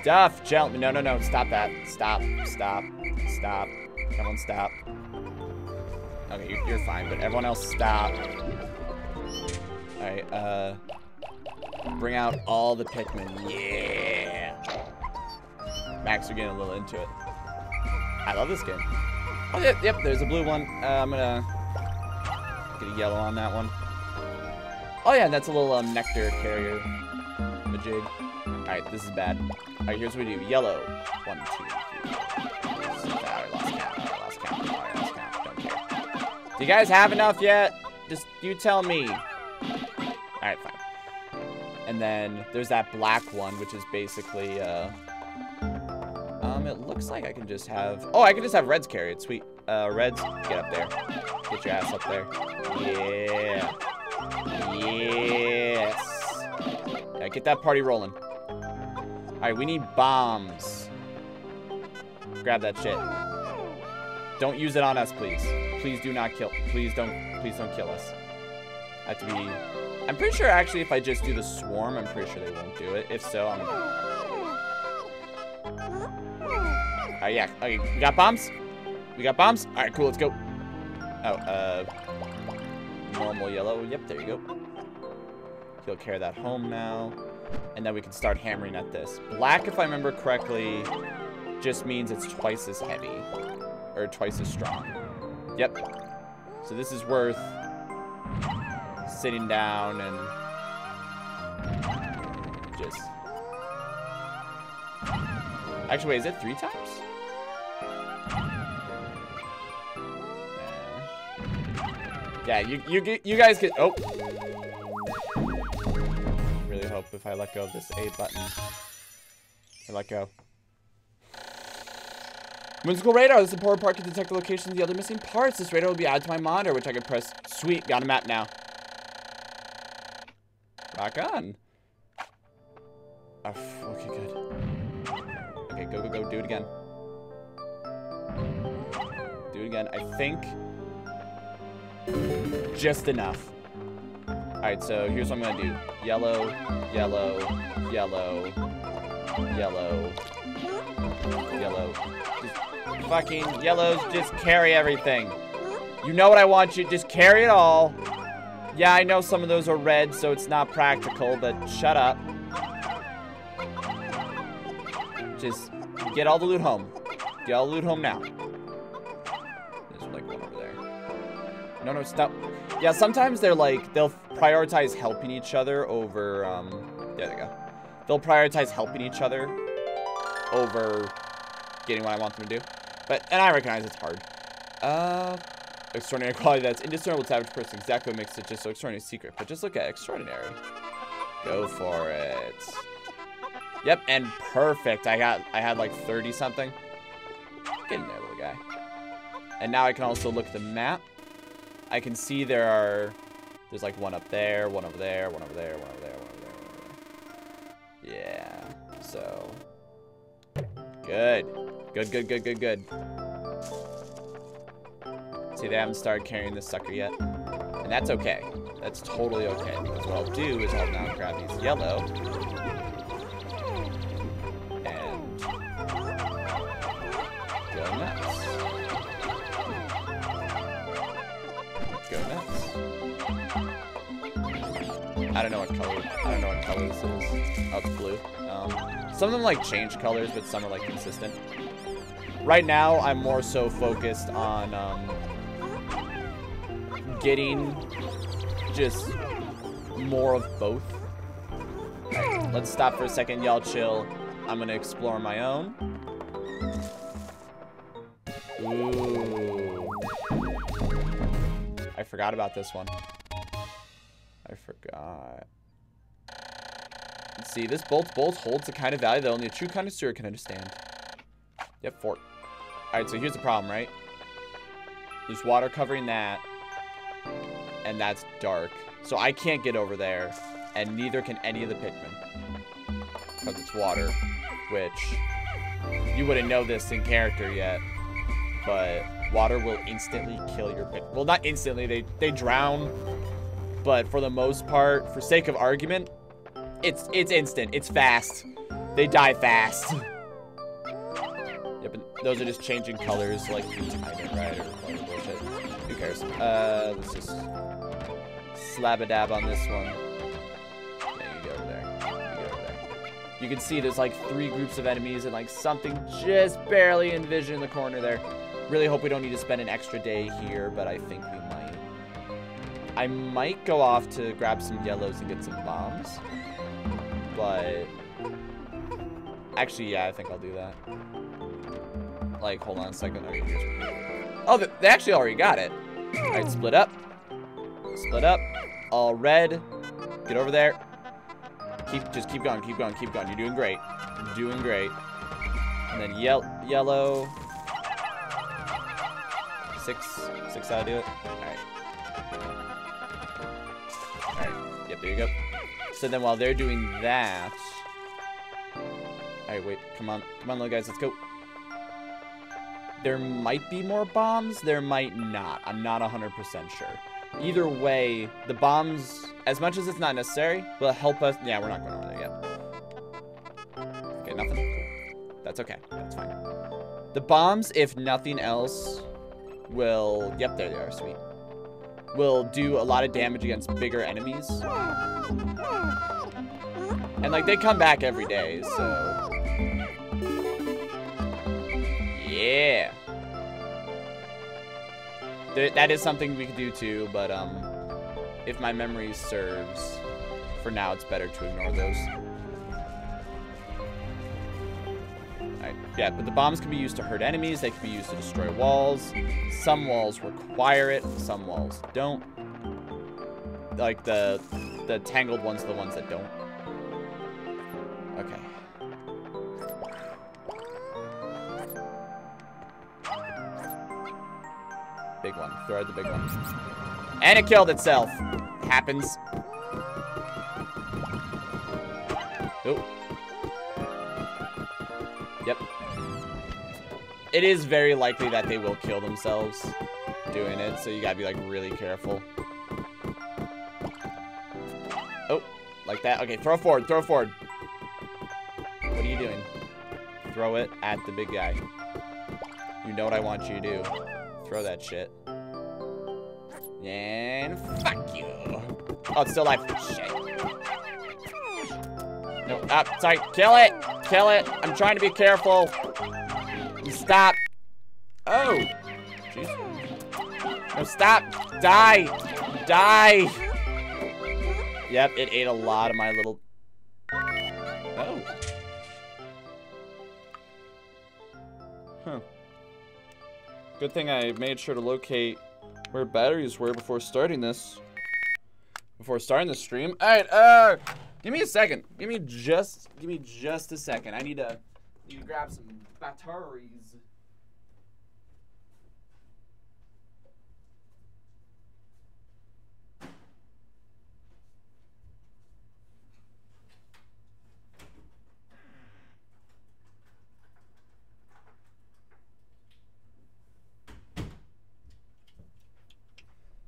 stuff, gentlemen. No, no, no. Stop that. Stop. Stop. Stop. Come on, stop. Okay, you're, you're fine, but everyone else stop. Alright, uh... Bring out all the Pikmin. Yeah! Max, you're getting a little into it. I love this game. Oh, yep, yep, there's a blue one. Uh, I'm gonna get a yellow on that one. Oh yeah, that's a little um, nectar carrier. Majig. Alright, this is bad. Alright, here's what we do. Yellow. One, two, three, four. Alright, lost count. Alright, lost count. Alright, lost count. Don't care. Do you guys have enough yet? Just, you tell me. Alright, fine. And then there's that black one, which is basically, uh... Um, it looks like I can just have... Oh, I can just have reds carry it. Sweet. Uh, reds, get up there. Get your ass up there. Yeah. Yes. Yeah, get that party rolling. Alright, we need bombs. Grab that shit. Don't use it on us, please. Please do not kill. Please don't. Please don't kill us. I have to be. I'm pretty sure actually, if I just do the swarm, I'm pretty sure they won't do it. If so, I'm. Alright, yeah. Okay, we got bombs. We got bombs. All right, cool. Let's go. Oh, uh, normal yellow. Yep, there you go. He'll carry that home now. And then we can start hammering at this. Black, if I remember correctly, just means it's twice as heavy. Or twice as strong. Yep. So this is worth sitting down and just... Actually, wait, is it three times? Yeah, you you you guys get. Oh, really hope if I let go of this A button, I let go. Whimsical radar. This important part can detect the location of the other missing parts. This radar will be added to my monitor, which I can press. Sweet, got a map now. Rock on. Oh, okay, good. Okay, go, go, go. Do it again. Do it again. I think just enough. Alright, so here's what I'm gonna do. Yellow, yellow, yellow, yellow, yellow. Just fucking yellows, just carry everything. You know what I want you, just carry it all. Yeah, I know some of those are red, so it's not practical, but shut up. Just get all the loot home. Get all the loot home now. No, no, stop. Yeah, sometimes they're like, they'll prioritize helping each other over, um, there they go. They'll prioritize helping each other over getting what I want them to do. But, and I recognize it's hard. Uh, extraordinary quality that's indiscernible to average person. Exactly what makes it just so extraordinary secret. But just look at extraordinary. Go for it. Yep, and perfect. I got, I had like 30 something. Get in there, little guy. And now I can also look at the map. I can see there are, there's like one up there, one over there, one over there, one over there, one over there, one over there. Yeah, so. Good. Good, good, good, good, good. See, they haven't started carrying this sucker yet. And that's okay. That's totally okay. Because what I'll do is I'll now grab these yellow. This is. Oh, blue. Um, some of them like change colors, but some are like consistent. Right now, I'm more so focused on um, getting just more of both. Right, let's stop for a second. Y'all chill. I'm gonna explore my own. Ooh. I forgot about this one. I forgot. Let's see, this bolt bolt holds the kind of value that only a true connoisseur can understand. Yep, fort. Alright, so here's the problem, right? There's water covering that. And that's dark. So I can't get over there. And neither can any of the Pikmin. Because it's water. Which, you wouldn't know this in character yet. But water will instantly kill your Pikmin. Well, not instantly. They, they drown. But for the most part, for sake of argument, it's it's instant. It's fast. They die fast. yep, and those are just changing colors like time it, right? Or bullshit. Who cares? Uh, let's just slab a dab on this one. Yeah, you go over there. You go over there. You can see there's like three groups of enemies and like something just barely envisioned in the corner there. Really hope we don't need to spend an extra day here, but I think we might. I might go off to grab some yellows and get some bombs. But... Actually, yeah, I think I'll do that. Like, hold on a second. Oh, they actually already got it. All right, split up. Split up. All red. Get over there. Keep, just keep going, keep going, keep going. You're doing great. Doing great. And then yel yellow. Six, six how to do it. So then while they're doing that, all right, wait, come on, come on, little guys, let's go. There might be more bombs. There might not. I'm not 100% sure. Either way, the bombs, as much as it's not necessary, will help us. Yeah, we're not going over there yet. Okay, nothing. That's okay. That's fine. The bombs, if nothing else, will. Yep, there they are. Sweet. Will do a lot of damage against bigger enemies. And like they come back every day, so. Yeah. Th that is something we could do too, but um, if my memory serves, for now it's better to ignore those. Yeah, but the bombs can be used to hurt enemies, they can be used to destroy walls. Some walls require it, some walls don't. Like the the tangled ones are the ones that don't. Okay. Big one. Throw out the big one. And it killed itself. Happens. Oh. Yep. It is very likely that they will kill themselves doing it, so you gotta be like really careful. Oh, like that. Okay, throw forward, throw forward. What are you doing? Throw it at the big guy. You know what I want you to do. Throw that shit. And fuck you. Oh, it's still alive. Shit. No, ah, sorry. Kill it. Kill it. I'm trying to be careful. Stop. Oh. Jeez. No, stop. Die. Die. Yep, it ate a lot of my little... Oh. Huh. Good thing I made sure to locate where batteries were before starting this. Before starting the stream. Alright, uh, give me a second. Give me just, give me just a second. I need to, need to grab some batteries.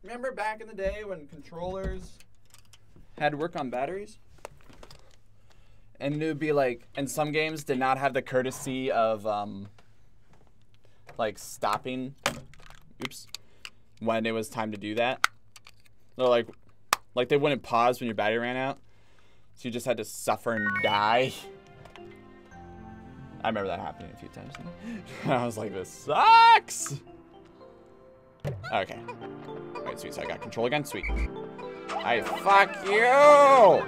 Remember back in the day when controllers had to work on batteries? And it would be like, and some games did not have the courtesy of, um, like stopping, oops, when it was time to do that. So like, like they wouldn't pause when your battery ran out. So you just had to suffer and die. I remember that happening a few times. I was like, this sucks. Okay. Alright, sweet. So I got control again. Sweet. I fuck you!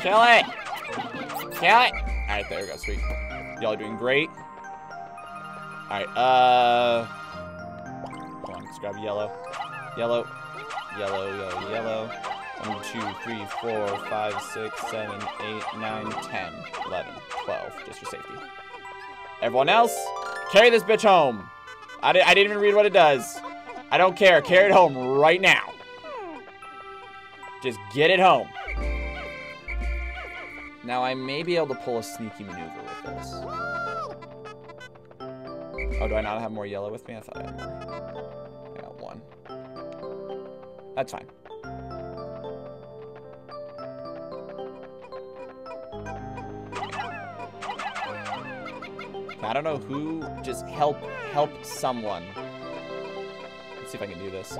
Kill it! Kill it! Alright, there we go. Sweet. Y'all are doing great. Alright, uh... On, let's grab yellow. Yellow. Yellow, yellow, yellow. One, two, three, four, five, six, seven, eight, nine, ten, eleven, twelve. Just for safety. Everyone else, carry this bitch home. I, di I didn't even read what it does. I don't care. Carry it home right now. Just get it home. Now, I may be able to pull a sneaky maneuver with this. Oh, do I not have more yellow with me? I thought I had more. I got one. That's fine. I don't know who. Just help, help someone. Let's see if I can do this.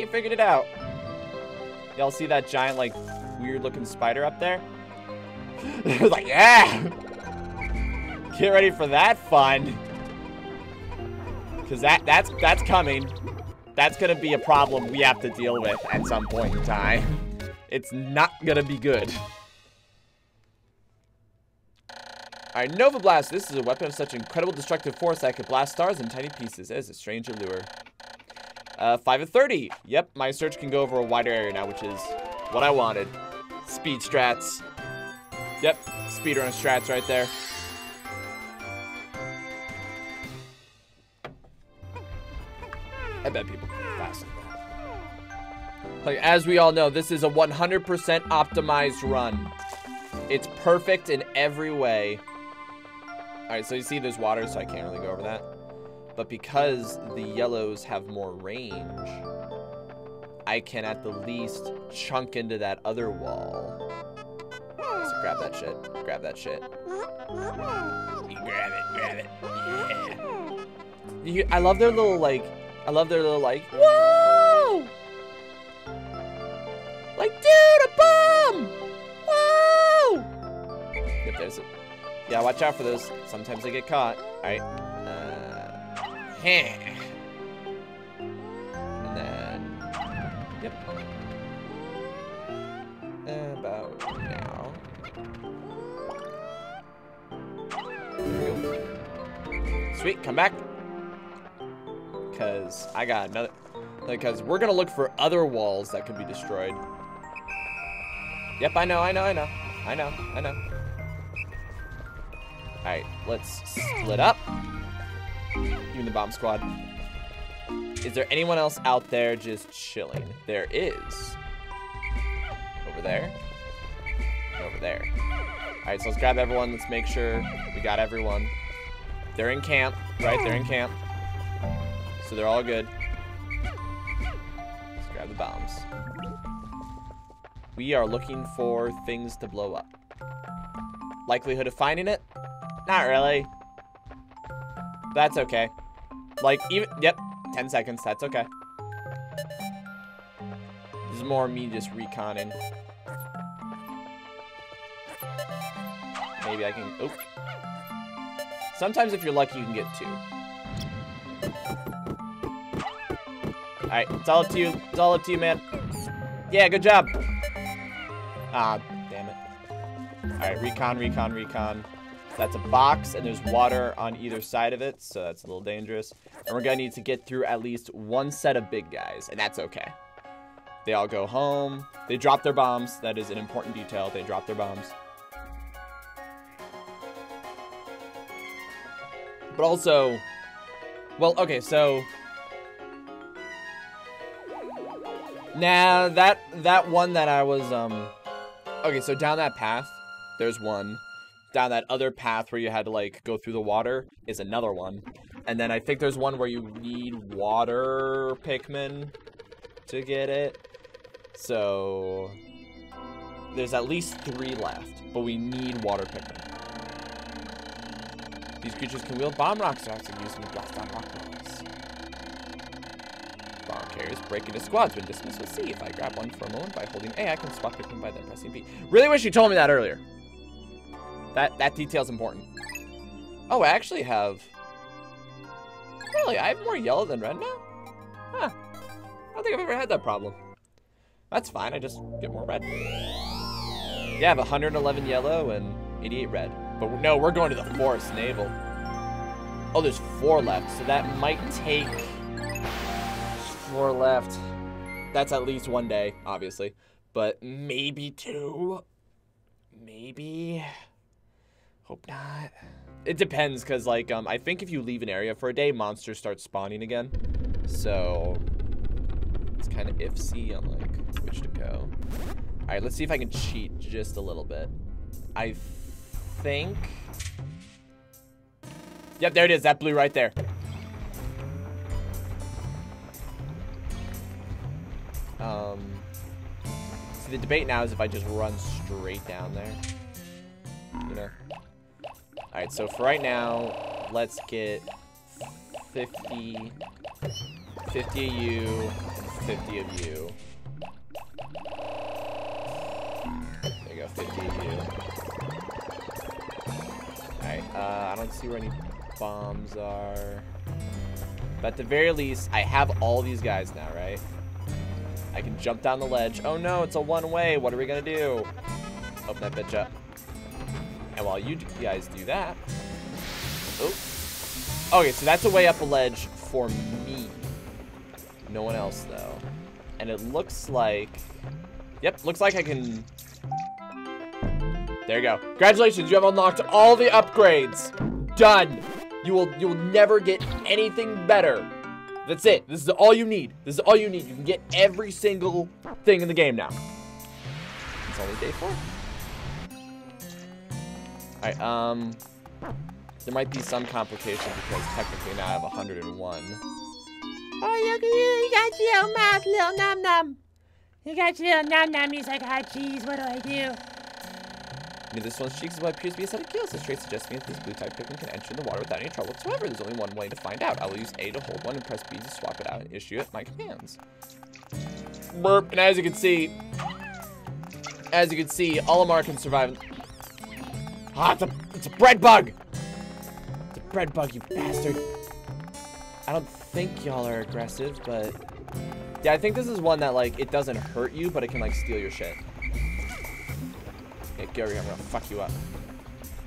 You figured it out. Y'all see that giant, like, weird-looking spider up there? like, yeah! Get ready for that fun. Cause that that's that's coming. That's gonna be a problem we have to deal with at some point in time. It's not gonna be good. Alright, Nova Blast. This is a weapon of such incredible destructive force that could blast stars in tiny pieces. It is a strange allure. Uh, 5 of 30. Yep, my search can go over a wider area now, which is what I wanted. Speed strats. Yep, speedrun strats right there. I bet people can move fast like. Like, as we all know, this is a 100% optimized run. It's perfect in every way. Alright, so you see there's water, so I can't really go over that. But because the yellows have more range, I can at the least chunk into that other wall. So grab that shit. Grab that shit. Grab it, grab it. Yeah. You, I love their little, like, I love their little, like, whoa! Like, dude, a bomb! Whoa! Yep, there's it. Yeah, watch out for those. Sometimes they get caught. Alright. Heh. And then, yep. About now. There we go. Sweet, come back. Because I got another... Because we're going to look for other walls that could be destroyed. Yep, I know, I know, I know. I know, I know. Alright, let's split up. Even the bomb squad. Is there anyone else out there just chilling? There is. Over there. Over there. Alright, so let's grab everyone. Let's make sure we got everyone. They're in camp, right? They're in camp. So they're all good. Let's grab the bombs. We are looking for things to blow up. Likelihood of finding it? Not really. That's okay. Like, even, yep, 10 seconds, that's okay. This is more me just reconning. Maybe I can, oh. Sometimes if you're lucky, you can get two. Alright, it's all up to you. It's all up to you, man. Yeah, good job. Ah, damn it. Alright, recon, recon, recon. That's a box, and there's water on either side of it, so that's a little dangerous. And we're gonna need to get through at least one set of big guys, and that's okay. They all go home. They drop their bombs. That is an important detail. They drop their bombs. But also, well, okay, so Nah, that that one that I was um Okay, so down that path, there's one. Down that other path where you had to like go through the water is another one. And then I think there's one where you need water Pikmin to get it. So there's at least three left, but we need water Pikmin. These creatures can wield bomb rocks and actually use them to blast down rock walls. Bomb carriers break into squads when dismissed with C. If I grab one for a moment by holding A, I can swap Pikmin by then pressing B. Really wish you told me that earlier. That that detail's important. Oh, I actually have... Really? I have more yellow than red now? Huh. I don't think I've ever had that problem. That's fine, I just get more red. Yeah, I have 111 yellow and 88 red. But no, we're going to the Forest Navel. Oh, there's four left, so that might take four left. That's at least one day, obviously. But maybe two. Maybe. Hope not. It depends, because, like, um, I think if you leave an area for a day, monsters start spawning again. So, it's kind of iffy on, like, which to go. Alright, let's see if I can cheat just a little bit. I think... Yep, there it is. That blue right there. Um, see, the debate now is if I just run straight down there. You know? Alright, so for right now, let's get 50... 50 of you, and 50 of you. There you go, 50 of you. Uh, I don't see where any bombs are. But at the very least, I have all these guys now, right? I can jump down the ledge. Oh no, it's a one-way. What are we gonna do? Open that bitch up. And while you guys do that... Oh. Okay, so that's a way up a ledge for me. No one else, though. And it looks like... Yep, looks like I can... There you go. Congratulations, you have unlocked all the upgrades. Done. You will you will never get anything better. That's it. This is all you need. This is all you need. You can get every single thing in the game now. It's only day four. Alright, um... There might be some complication because technically now I have 101. Oh, look at you. You got your little mouth, little num num. You got your little num num. He's like, hot jeez, What do I do? I mean, this one's cheeks is what appears to be a set of gills. This trait suggests to me that this blue type Pikmin can enter the water without any trouble whatsoever. There's only one way to find out. I will use A to hold one and press B to swap it out and issue it my commands. Burp. And as you can see, as you can see, Olimar can survive. Ah, it's a, it's a bread bug. It's a bread bug, you bastard. I don't think y'all are aggressive, but yeah, I think this is one that like it doesn't hurt you, but it can like steal your shit. Okay, get over here. I'm gonna fuck you up.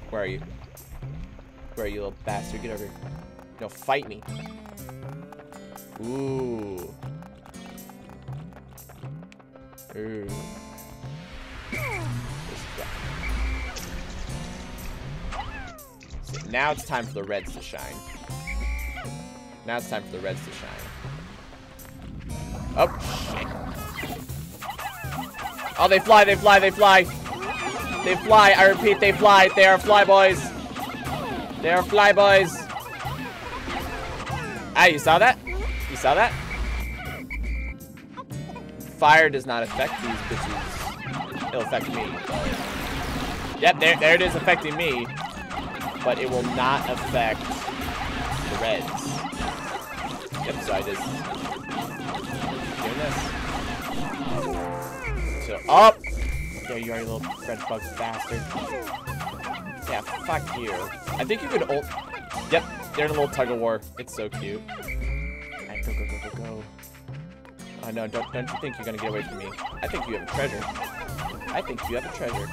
Where are you? Where are you, little bastard? Get over here. No, fight me. Ooh. Ooh. Now it's time for the reds to shine. Now it's time for the reds to shine. Oh, shit. Oh, they fly, they fly, they fly. They fly, I repeat, they fly. They are fly boys. They are fly boys. Ah, you saw that? You saw that? Fire does not affect these bitches. It'll affect me. Yep, there, there it is affecting me. But it will not affect the reds. Yep, so I just doing this. So up. There you are, you little red bug bastard. Yeah, fuck you. I think you could ult. Yep, they're in a little tug of war. It's so cute. Alright, go, go, go, go, go. Oh no, don't, don't you think you're gonna get away from me. I think you have a treasure. I think you have a treasure.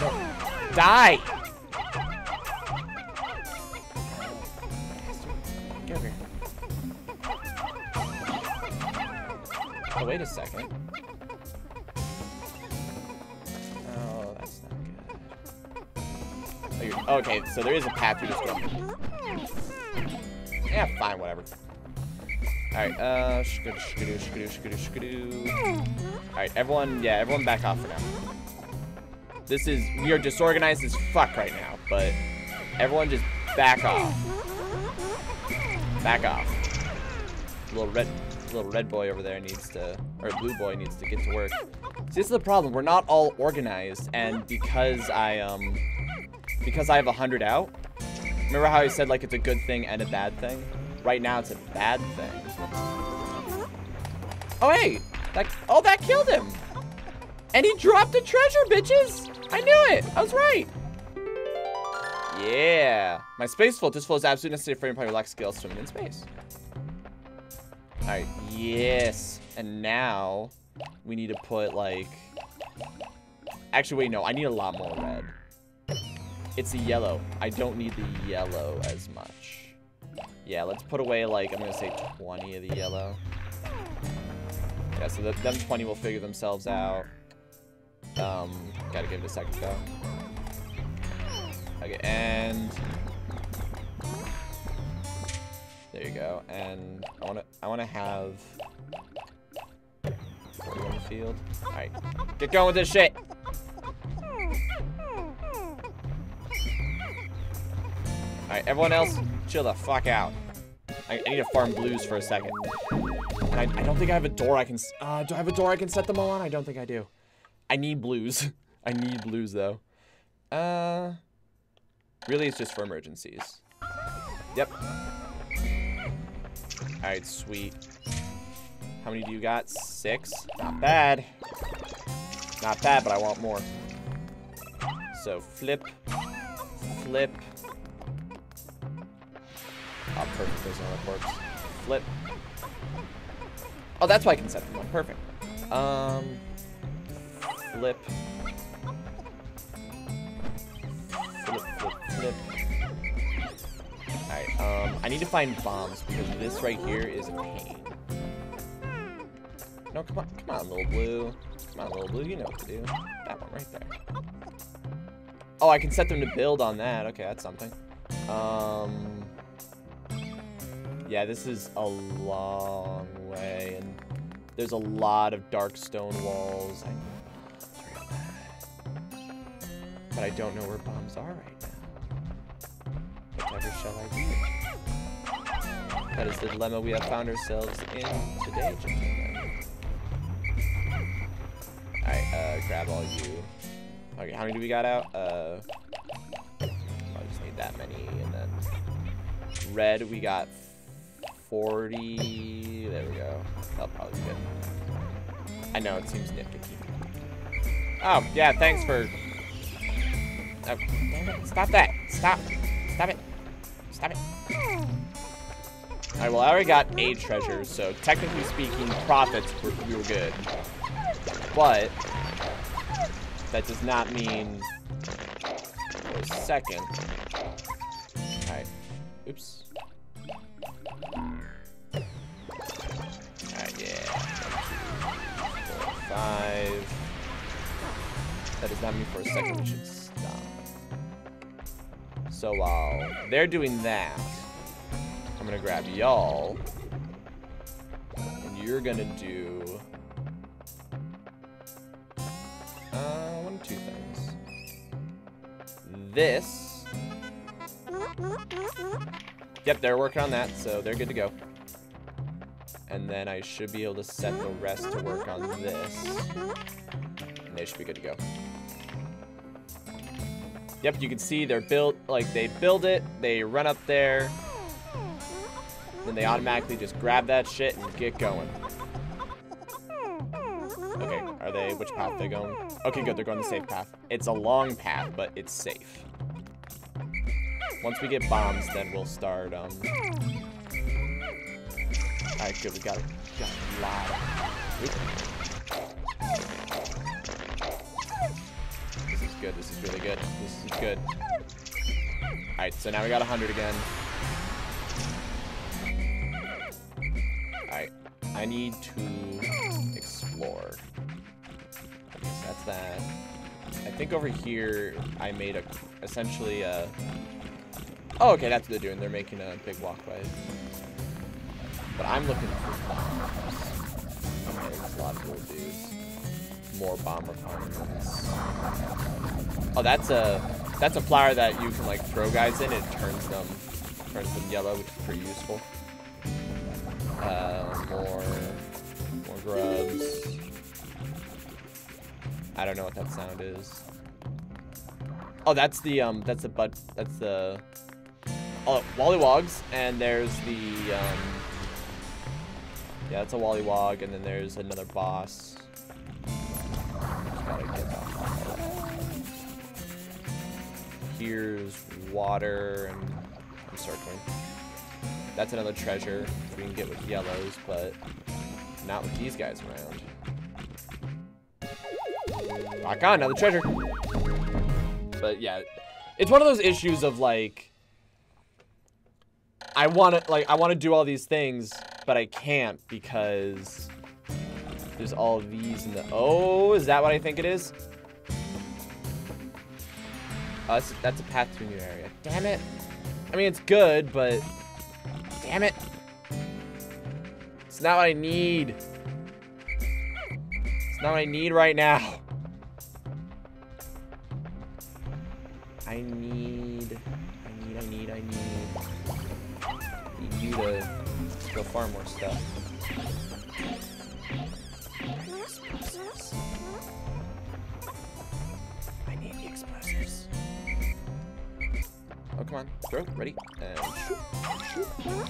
No. Die! Here. Oh, wait a second. Oh, that's not good. Oh, you're, okay, so there is a path through this door. Yeah, fine, whatever. Alright, uh, shkadoo, shkadoo, shkadoo, shkadoo, shkadoo. Alright, everyone, yeah, everyone back off for now. This is, we are disorganized as fuck right now, but everyone just back off. Back off. Little red, little red boy over there needs to, or blue boy needs to get to work. See, this is the problem. We're not all organized, and because I, um, because I have a 100 out, remember how I said, like, it's a good thing and a bad thing? Right now, it's a bad thing. Oh, hey! That, oh, that killed him! And he dropped a treasure, bitches! I knew it! I was right! Yeah! My space float. This float is absolutely necessary for anybody who lacks skills swimming in space. Alright, yes. And now, we need to put, like... Actually, wait, no. I need a lot more red. It's the yellow. I don't need the yellow as much. Yeah, let's put away, like, I'm to say 20 of the yellow. Yeah, so the, them 20 will figure themselves out. Um, gotta give it a second, though. Okay, and... There you go. And I want to I want to have... the field. Alright, get going with this shit! Alright, everyone else, chill the fuck out. I, I, need to farm blues for a second. And I, I don't think I have a door I can... Uh, do I have a door I can set them all on? I don't think I do. I need blues. I need blues, though. Uh... Really, it's just for emergencies. Yep. Alright, sweet. How many do you got? Six? Not bad. Not bad, but I want more. So, flip, Flip. Oh, perfect. There's another corpse. Flip. Oh, that's why I can set up. Perfect. Um, flip. Flip, flip, flip. Alright, um, I need to find bombs because this right here is a pain. No, come on, come on, little blue. Come on, little blue, you know what to do. That one right there. Oh, I can set them to build on that. Okay, that's something. Um, yeah, this is a long way, and there's a lot of dark stone walls. I. But I don't know where bombs are right now. Whatever shall I do? That is the dilemma we have found ourselves in today, gentlemen. Alright, uh, grab all you. Okay, how many do we got out? Uh, I just need that many, and then red we got 40. There we go. That'll probably be good. I know it seems nitpicky. Oh yeah, thanks for. Oh, damn it! Stop that! Stop! Stop it! Stop it! Alright, well I already got eight treasures, so technically speaking, profits were, we were good. But that does not mean for a second. Alright. Oops. Alright, yeah. Five. That does not mean for a second we should. So while they're doing that, I'm gonna grab y'all. And you're gonna do uh, one two things. This. Yep, they're working on that, so they're good to go. And then I should be able to set the rest to work on this. And they should be good to go. Yep, you can see they're built, like they build it, they run up there, then they automatically just grab that shit and get going. Okay, are they, which path they going? Okay, good, they're going the safe path. It's a long path, but it's safe. Once we get bombs, then we'll start, um... Alright, good, we got, got a lot of... good, this is really good, this is good. Alright, so now we got 100 again. Alright, I need to explore. That's that. I think over here I made a essentially a. Oh, okay, that's what they're doing. They're making a big walkway. But I'm looking for there's a lot of little dudes. More bomb requirements. Oh, that's a that's a flower that you can like throw guys in. It turns them turns them yellow, which is pretty useful. Uh, more, more grubs. I don't know what that sound is. Oh, that's the um, that's the bud, that's the oh Wollywogs, and there's the um, yeah, that's a Wollywog, and then there's another boss. Gotta get. Here's water, and I'm circling. That's another treasure we can get with yellows, but not with these guys around. Ah, Rock on, another treasure. But yeah, it's one of those issues of like, I want to like I want to do all these things, but I can't because there's all these in the. Oh, is that what I think it is? Uh, oh, that's, that's a path to a new area. Damn it. I mean, it's good, but damn it. It's not what I need. It's not what I need right now. I need, I need, I need, I need, need you to go farm more stuff. I need the explosives. Oh, come on. Throw. Ready? And shoot. Shoot. Shoot.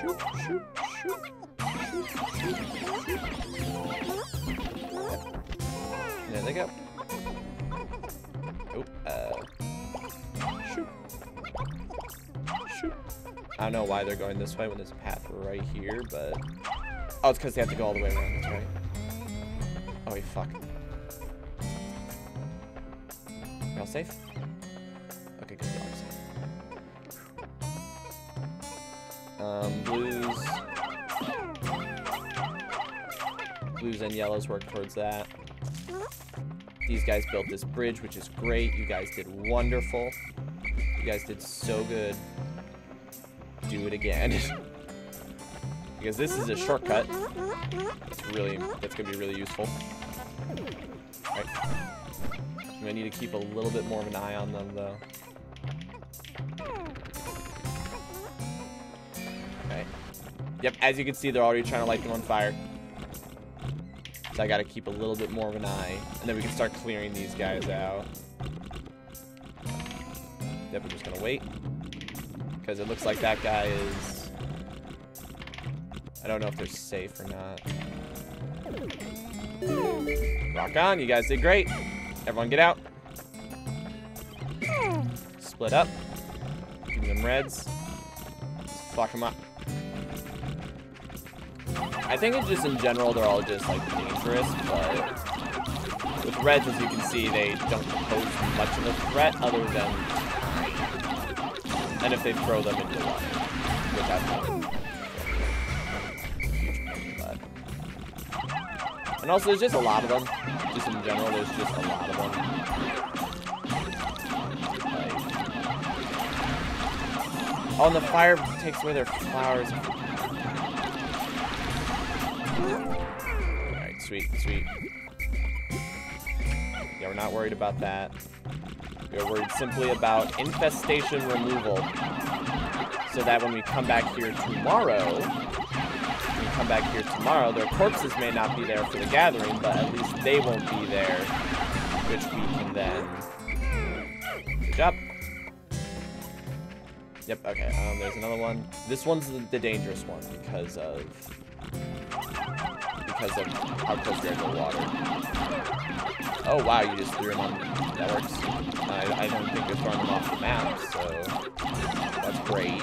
Shoot. Shoot. Shoot. There they go. Oh, uh. Shoot. Shoot. I don't know why they're going this way when there's a path right here, but... Oh, it's because they have to go all the way around, that's right. Oh, wait, fuck. Y'all safe? Okay, good, y'all safe. Um, blues... Blues and yellows work towards that. These guys built this bridge, which is great. You guys did wonderful. You guys did so good. Do it again. because this is a shortcut. It's really, that's gonna be really useful. I'm need to keep a little bit more of an eye on them, though. Okay. Yep, as you can see, they're already trying to light them on fire. So I gotta keep a little bit more of an eye. And then we can start clearing these guys out. Yep, we're just gonna wait. Because it looks like that guy is... I don't know if they're safe or not. Rock on, you guys did great. Everyone get out. Split up. Give them reds. Fuck them up. I think it's just in general they're all just like dangerous, but with reds, as you can see, they don't pose much of a threat other than, and if they throw them into water, which I've done. And also, there's just a lot of them. Just in general, there's just a lot of them. Oh, and the fire takes away their flowers. Alright, sweet, sweet. Yeah, we're not worried about that. We're worried simply about infestation removal. So that when we come back here tomorrow, back here tomorrow, their corpses may not be there for the gathering, but at least they won't be there, which we can then... Good job. Yep, okay, um, there's another one. This one's the, the dangerous one because of because of how close we are to the water. Oh wow, you just threw him on. That works. I, I don't think you're throwing them off the map, so that's great.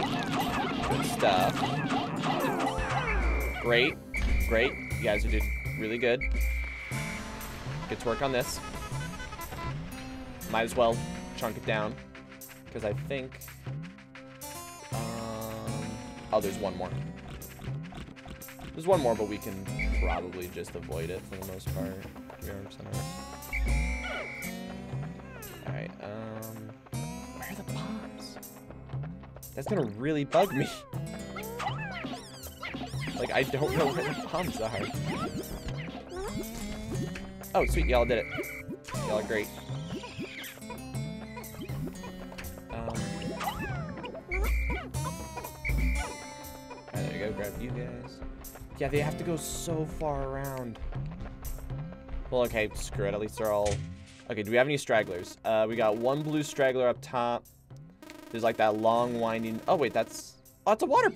Good stuff. Great, great. You guys are doing really good. Get to work on this. Might as well chunk it down because I think. Um, oh, there's one more. There's one more, but we can probably just avoid it for the most part. Alright, um... Where are the bombs? That's gonna really bug me. like, I don't know where the bombs are. Oh, sweet, y'all did it. Y'all are great. Um... There you go, grab you guys. Yeah, they have to go so far around. Well, okay, screw it. At least they're all... Okay, do we have any stragglers? Uh, we got one blue straggler up top. There's like that long winding... Oh, wait, that's... Oh, it's a water.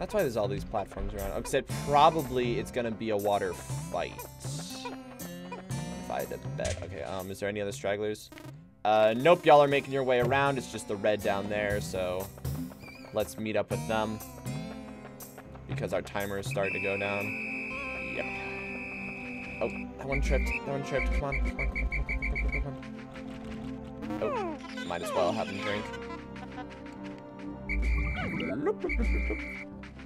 That's why there's all these platforms around. Except probably it's going to be a water fight. If I had to bet. Okay, um, is there any other stragglers? Uh, nope, y'all are making your way around. It's just the red down there, so... Let's meet up with them. Because our timer is starting to go down. Yep. Oh, that one tripped. That one tripped. Come on. Come on. Oh, might as well have them drink.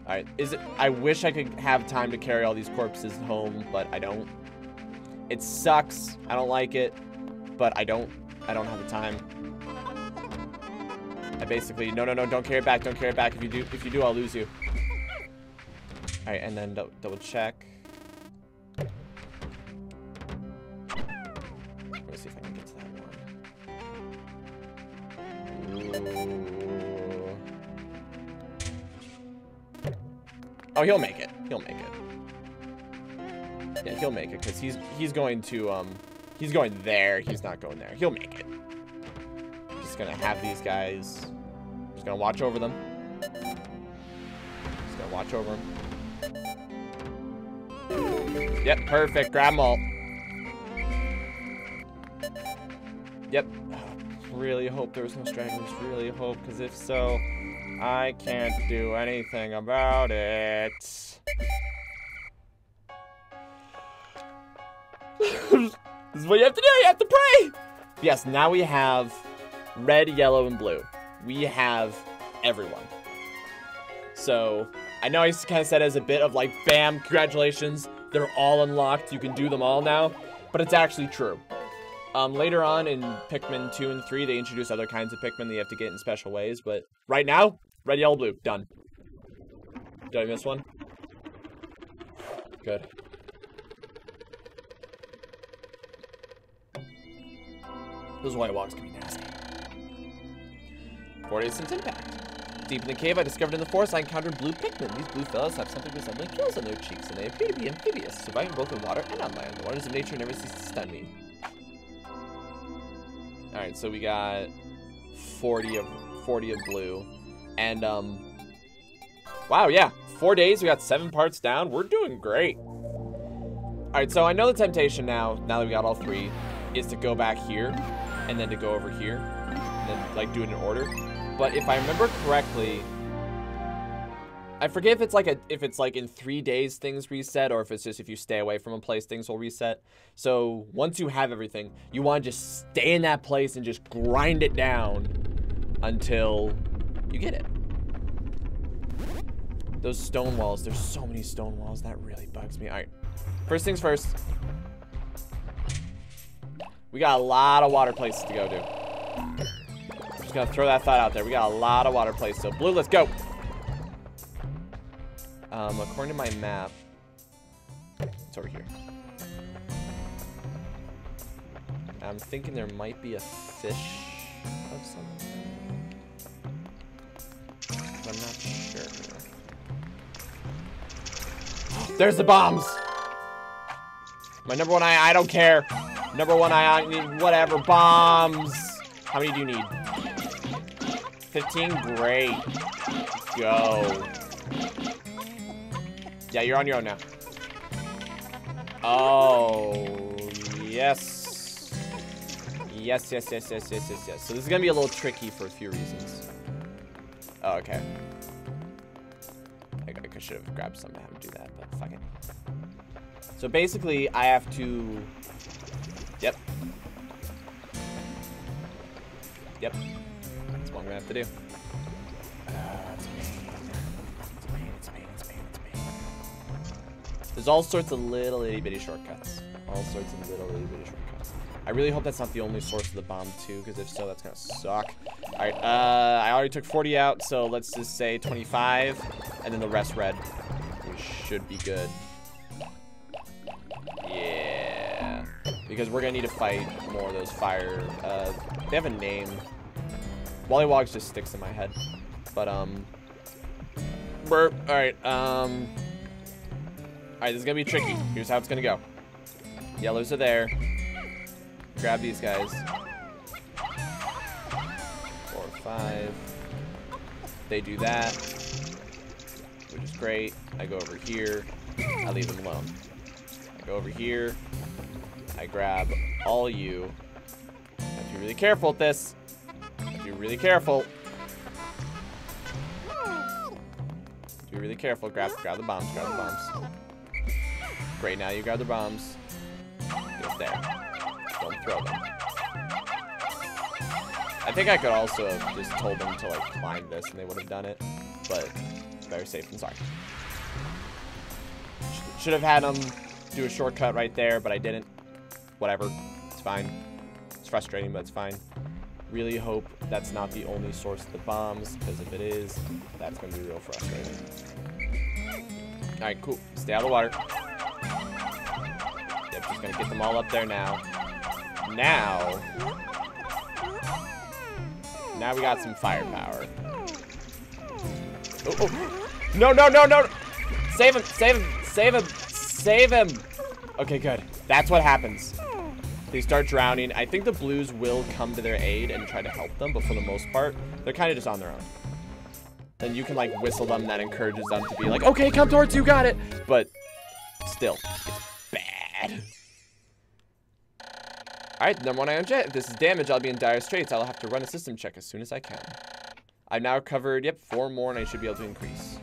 Alright, is it... I wish I could have time to carry all these corpses home, but I don't. It sucks. I don't like it, but I don't. I don't have the time. I basically, no, no, no, don't carry it back, don't carry it back. If you do, if you do, I'll lose you. All right, and then double check. Oh, he'll make it. He'll make it. Yeah, he'll make it because he's he's going to um he's going there. He's not going there. He'll make it just gonna have these guys. Just gonna watch over them. Just gonna watch over them. Yep, perfect. Grab them all. Yep. Really hope there was no stragglers. Really hope, because if so, I can't do anything about it. this is what you have to do. You have to pray. Yes, now we have red, yellow, and blue. We have everyone. So I know I kind of said as a bit of like, bam, congratulations, they're all unlocked. You can do them all now, but it's actually true. Um, later on in Pikmin 2 and 3, they introduce other kinds of Pikmin that you have to get in special ways, but right now, red, yellow, blue, done. Did I miss one? Good. Those white walks can be nasty. Four days since impact. Deep in the cave I discovered in the forest, I encountered blue Pikmin. These blue fellows have something resembling gills on their cheeks, and they appear to be amphibious, surviving both in water and on land. The wonders of nature never cease to stun me. Alright, so we got 40 of 40 of blue. And um Wow, yeah. Four days, we got seven parts down. We're doing great. Alright, so I know the temptation now, now that we got all three, is to go back here and then to go over here. And then like do it in order. But if I remember correctly, I forget if it's like a if it's like in three days things reset or if it's just if you stay away from a place things will reset. So once you have everything, you want to just stay in that place and just grind it down until you get it. Those stone walls, there's so many stone walls, that really bugs me. Alright. First things first. We got a lot of water places to go to. Just gonna throw that thought out there. We got a lot of water places. So blue, let's go. Um, according to my map, it's over here. I'm thinking there might be a fish of some kind. but I'm not sure. There's the bombs! My number one eye, I don't care. Number one eye, I need whatever. Bombs! How many do you need? 15? Great. Let's go. Yeah, you're on your own now. Oh, yes. Yes, yes, yes, yes, yes, yes, yes. So this is to be a little tricky for a few reasons. Oh, okay. I, I should have grabbed some to have him do that, but fuck it. So basically, I have to... Yep. Yep. That's what I'm to have to do. There's all sorts of little itty bitty shortcuts. All sorts of little itty bitty shortcuts. I really hope that's not the only source of the bomb too, because if so, that's gonna suck. Alright, uh, I already took 40 out, so let's just say 25, and then the rest red. We should be good. Yeah. Because we're gonna need to fight more of those fire, uh, they have a name. Wally Wallywogs just sticks in my head. But, um, burp, alright, um, alright, this is gonna be tricky. Here's how it's gonna go. Yellows are there. Grab these guys. Four, five. They do that, which is great. I go over here. I leave them alone. I go over here. I grab all you. I have to be really careful with this. I have to be really careful. Be really careful. Grab, grab the bombs. Grab the bombs. Great. Now you grab the bombs. Get there. Don't throw them. I think I could also have just told them to like climb this and they would have done it, but better safe than sorry. Sh should have had them do a shortcut right there, but I didn't. Whatever, it's fine. It's frustrating, but it's fine. Really hope that's not the only source of the bombs, because if it is, that's going to be real frustrating. Alright, cool. Stay out of the water. Yep, just going to get them all up there now. Now... Now we got some firepower. Oh, oh. No, no, no, no! Save him, save him, save him, save him! Okay, good. That's what happens. They start drowning. I think the blues will come to their aid and try to help them, but for the most part, they're kind of just on their own. Then you can, like, whistle them. That encourages them to be like, okay, come towards you, got it! But still, it's bad. Alright, number one ion jet. If this is damage, I'll be in dire straits. I'll have to run a system check as soon as I can. I've now covered, yep, four more, and I should be able to increase.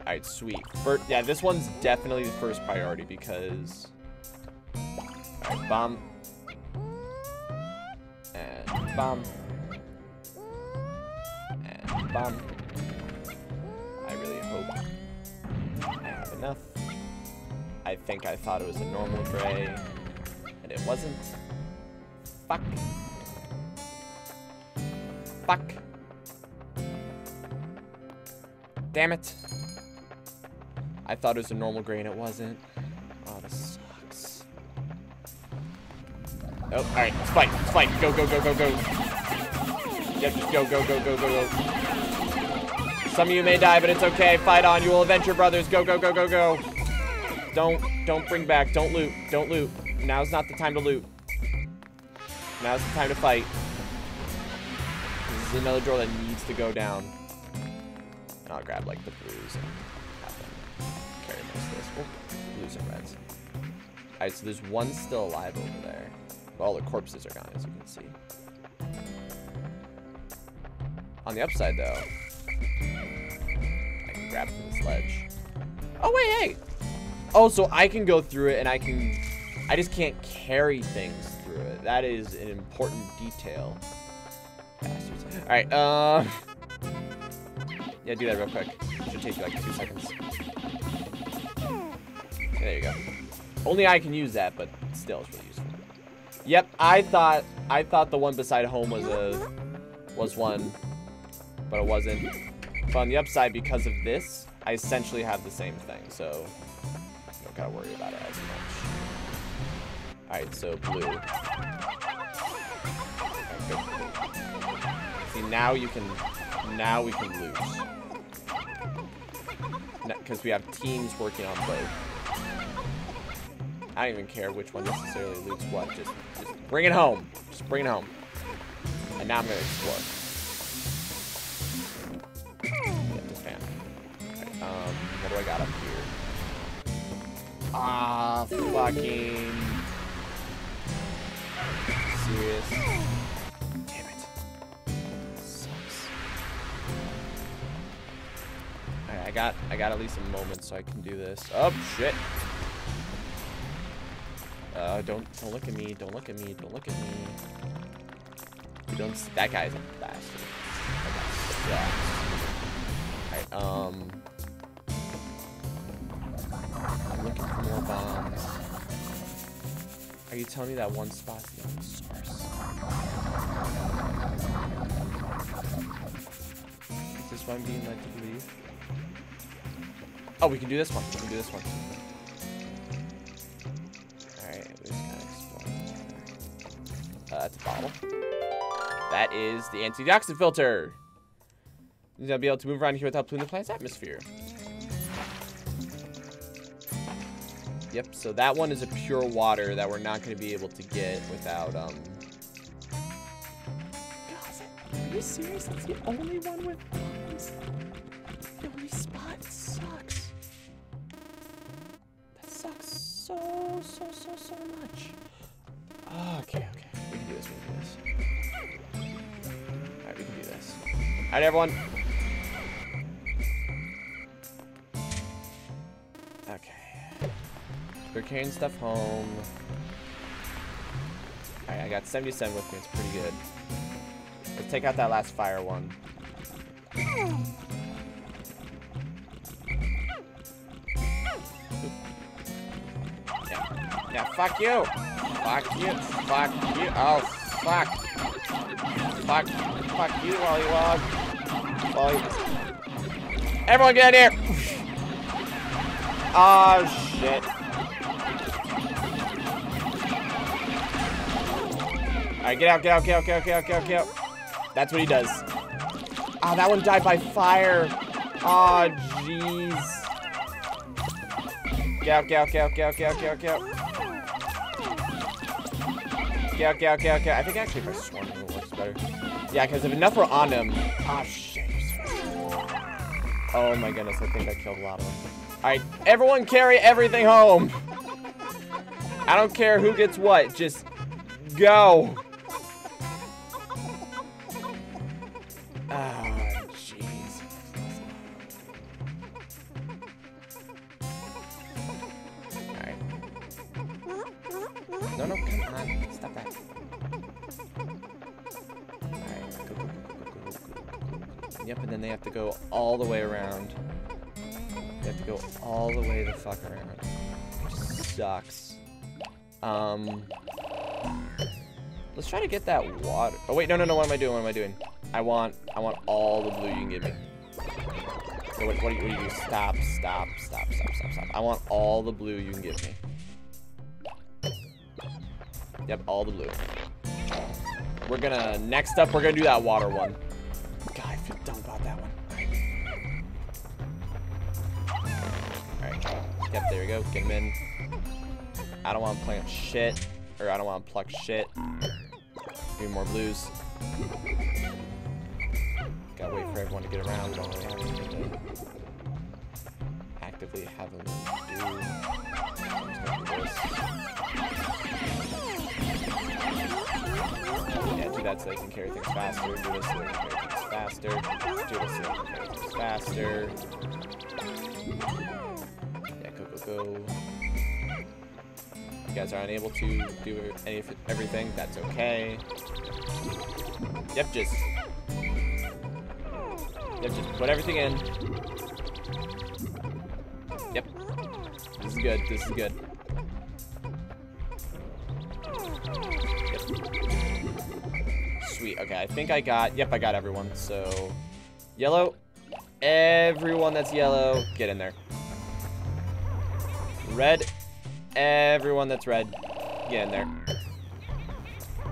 Alright, sweet. First, yeah, this one's definitely the first priority because... Alright, bomb. And bomb. And bomb. I really hope I have enough. I think I thought it was a normal gray, it wasn't. Fuck. Fuck. Damn it. I thought it was a normal gray and it wasn't. Oh, this sucks. Oh, alright, let's fight, let's fight. Go, go, go, go, go. Yep, just go, go, go, go, go, go. Some of you may die, but it's okay. Fight on. You will avenge your brothers. Go, go, go, go, go. Don't, don't bring back. Don't loot. Don't loot. Now's not the time to loot. Now's the time to fight. This is another door that needs to go down. And I'll grab, like, the blues and have them carry most of this. Oh, blues and reds. Alright, so there's one still alive over there. but All the corpses are gone, as you can see. On the upside, though, I can grab from this ledge. Oh, wait, hey! Oh, so I can go through it and I can... I just can't carry things through it. That is an important detail. Bastards. Alright, uh... Yeah, do that real quick. Should take you like two seconds. There you go. Only I can use that, but still, it's really useful. Yep, I thought I thought the one beside home was a was one, but it wasn't. But on the upside, because of this, I essentially have the same thing, so don't gotta worry about it. Alright, so blue. See, now you can, now we can lose. Because we have teams working on both. I don't even care which one necessarily loots what. Just, just bring it home. Just bring it home. And now I'm explore. This fan. Alright, um, what do I got up here? Ah, fucking. Serious. Damn it. Sucks. Alright, I got, I got at least a moment so I can do this. Oh shit. Uh, don't don't look at me. Don't look at me. Don't look at me. You don't. s- That guy's a bastard. That guy's a bastard. Alright. Um. I'm looking for more bombs. Are you telling me that one spot's the only source? Is this what I'm being led to believe? Oh, we can do this one. We can do this one. Alright, we just gotta explore. Uh, that's a bottle. That is the Anti-Dioxin Filter. You're gonna be able to move around here without polluting the planet's atmosphere. Yep, so that one is a pure water that we're not gonna be able to get without, um... Are you serious? That's the only one with bombs? The only spot sucks. That sucks so, so, so, so much. Okay, okay. We can do this, we can do this. Alright, we can do this. Alright, everyone. We're carrying stuff home. Alright, I got 77 with me. It's pretty good. Let's take out that last fire one. Yeah, yeah, fuck you. Fuck you. Fuck you. Oh, fuck. Fuck. Fuck you, Lollywog. Lolly. Everyone get in here. Oh, shit. Alright, get out, get out, get out, get out, get out, get out, get out. That's what he does. Ah, that one died by fire. Oh, jeez. Get out, get out, get out, get out, get out, get out, get out. Get out, get out, get out, get out. I think actually if I swarm him, it works better. Yeah, because if enough were on him. Ah, shit. Oh my goodness, I think I killed a lot of them. Alright, everyone carry everything home. I don't care who gets what. Just go. Try to get that water. Oh wait, no, no, no. What am I doing? What am I doing? I want, I want all the blue you can give me. What, what, do you, what do you do? Stop, stop, stop, stop, stop, stop. I want all the blue you can give me. Yep, all the blue. We're gonna, next up, we're gonna do that water one. God, I feel dumb about that one. Alright. Yep, there we go. Get him in. I don't want to plant shit. Or I don't want to pluck shit. Me more blues. Gotta wait for everyone to get around. We don't really have to actively have them do. Yeah, do that so they can carry things faster. Do this so they can carry things faster. Do this so they can carry things faster. Yeah, go, go, go. You guys are unable to do any everything. That's okay. Yep, just. Yep, just put everything in. Yep. This is good. This is good. Yep. Sweet. Okay, I think I got. Yep, I got everyone. So, yellow. Everyone that's yellow, get in there. Red. Everyone that's red, get in there.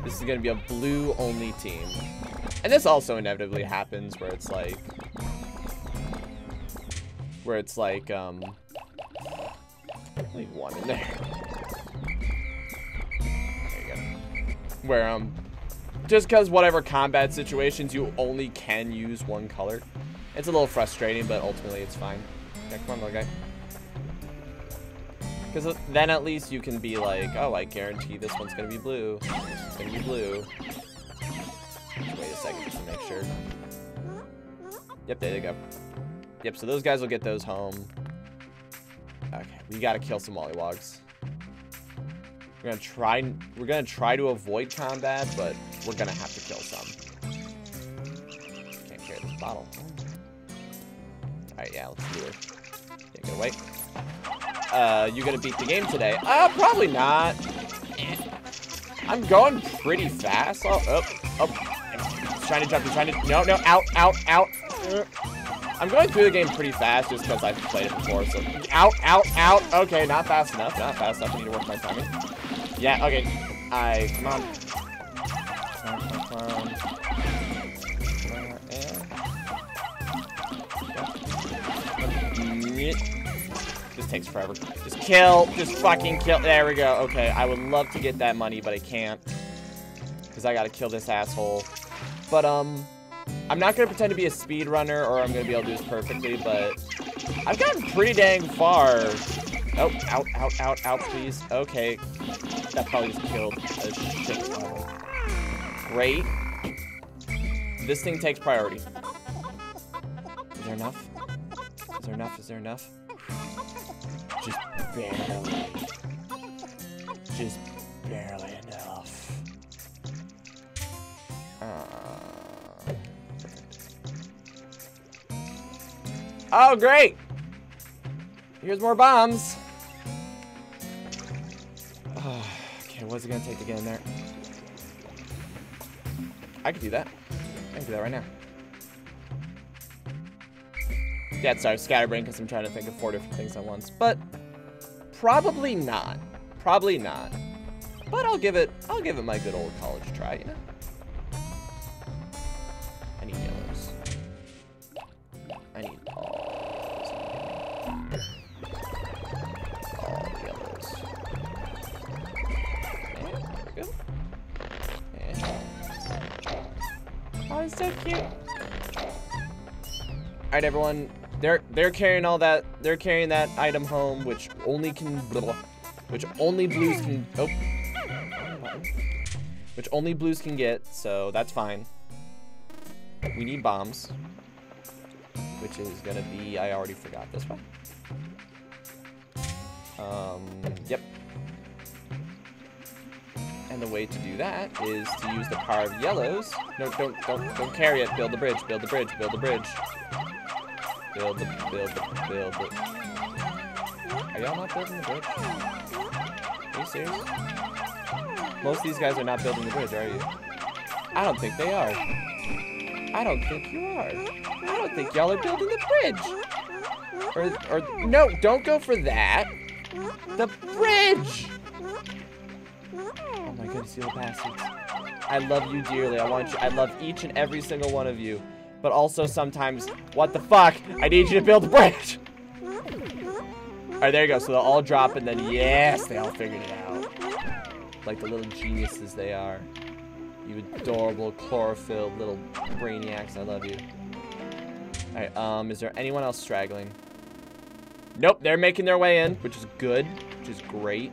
This is gonna be a blue only team. And this also inevitably happens where it's like where it's like um leave one in there. There you go. Where um just cause whatever combat situations you only can use one color. It's a little frustrating, but ultimately it's fine. Yeah, come on, little guy. Because then at least you can be like, oh, I guarantee this one's to be blue. This one's to be blue. Wait a second just to make sure. Yep, there they go. Yep, so those guys will get those home. Okay, we got to kill some wollywogs. We're to try we're to try to avoid combat, but we're to have to kill some. Can't carry this bottle. Alright, yeah, let's do it. Yeah, get away. Uh, you gonna beat the game today? Uh, probably not. Eh. I'm going pretty fast. Oh, oh, oh. Trying to jump, trying to, no, no, out, out, out. Uh, I'm going through the game pretty fast just because I've played it before, so. Out, out, out. Okay, not fast enough, not fast enough. I need to work my timing. Yeah, okay. I, come on. Come on. Uh, yeah. This takes forever. Just kill. Just fucking kill. There we go. Okay, I would love to get that money, but I can't. Because I gotta kill this asshole. But, um... I'm not gonna pretend to be a speedrunner, or I'm gonna be able to do this perfectly, but... I've gotten pretty dang far. Oh, out, out, out, out, please. Okay. That probably just killed a shit ton. Great. This thing takes priority. Is there enough? Is there enough? Is there enough? Just barely. Just barely enough. Uh... Oh, great! Here's more bombs. Oh, okay, what's it gonna take to get in there? I could do that. I can do that right now. Yeah, sorry, scatterbrain because I'm trying to think of four different things at once. But probably not. Probably not. But I'll give it I'll give it my good old college try, you know? I need yellows. I need all those. All yellows. And there we go. And Oh, it's so cute. Alright everyone, they're they're carrying all that they're carrying that item home, which only can which only blues can. Oh. Which only blues can get, so that's fine. We need bombs, which is gonna be. I already forgot this one. Um. Yep. And the way to do that is to use the power of yellows. No, don't, don't, don't carry it. Build the bridge. Build the bridge. Build the bridge. Build build build. Are y'all not building the bridge? Are you serious? Most of these guys are not building the bridge, are you? I don't think they are. I don't think you are. I don't think y'all are building the bridge. Or, or, no, don't go for that. The bridge! Oh my goodness, you little bastards. I love you dearly. I want you, I love each and every single one of you. But also sometimes, what the fuck? I need you to build the bridge! Alright, there you go. So they'll all drop and then, yes, they all figured it out. Like the little geniuses they are. You adorable, chlorophyll little brainiacs. I love you. Alright, um, is there anyone else straggling? Nope, they're making their way in, which is good, which is great.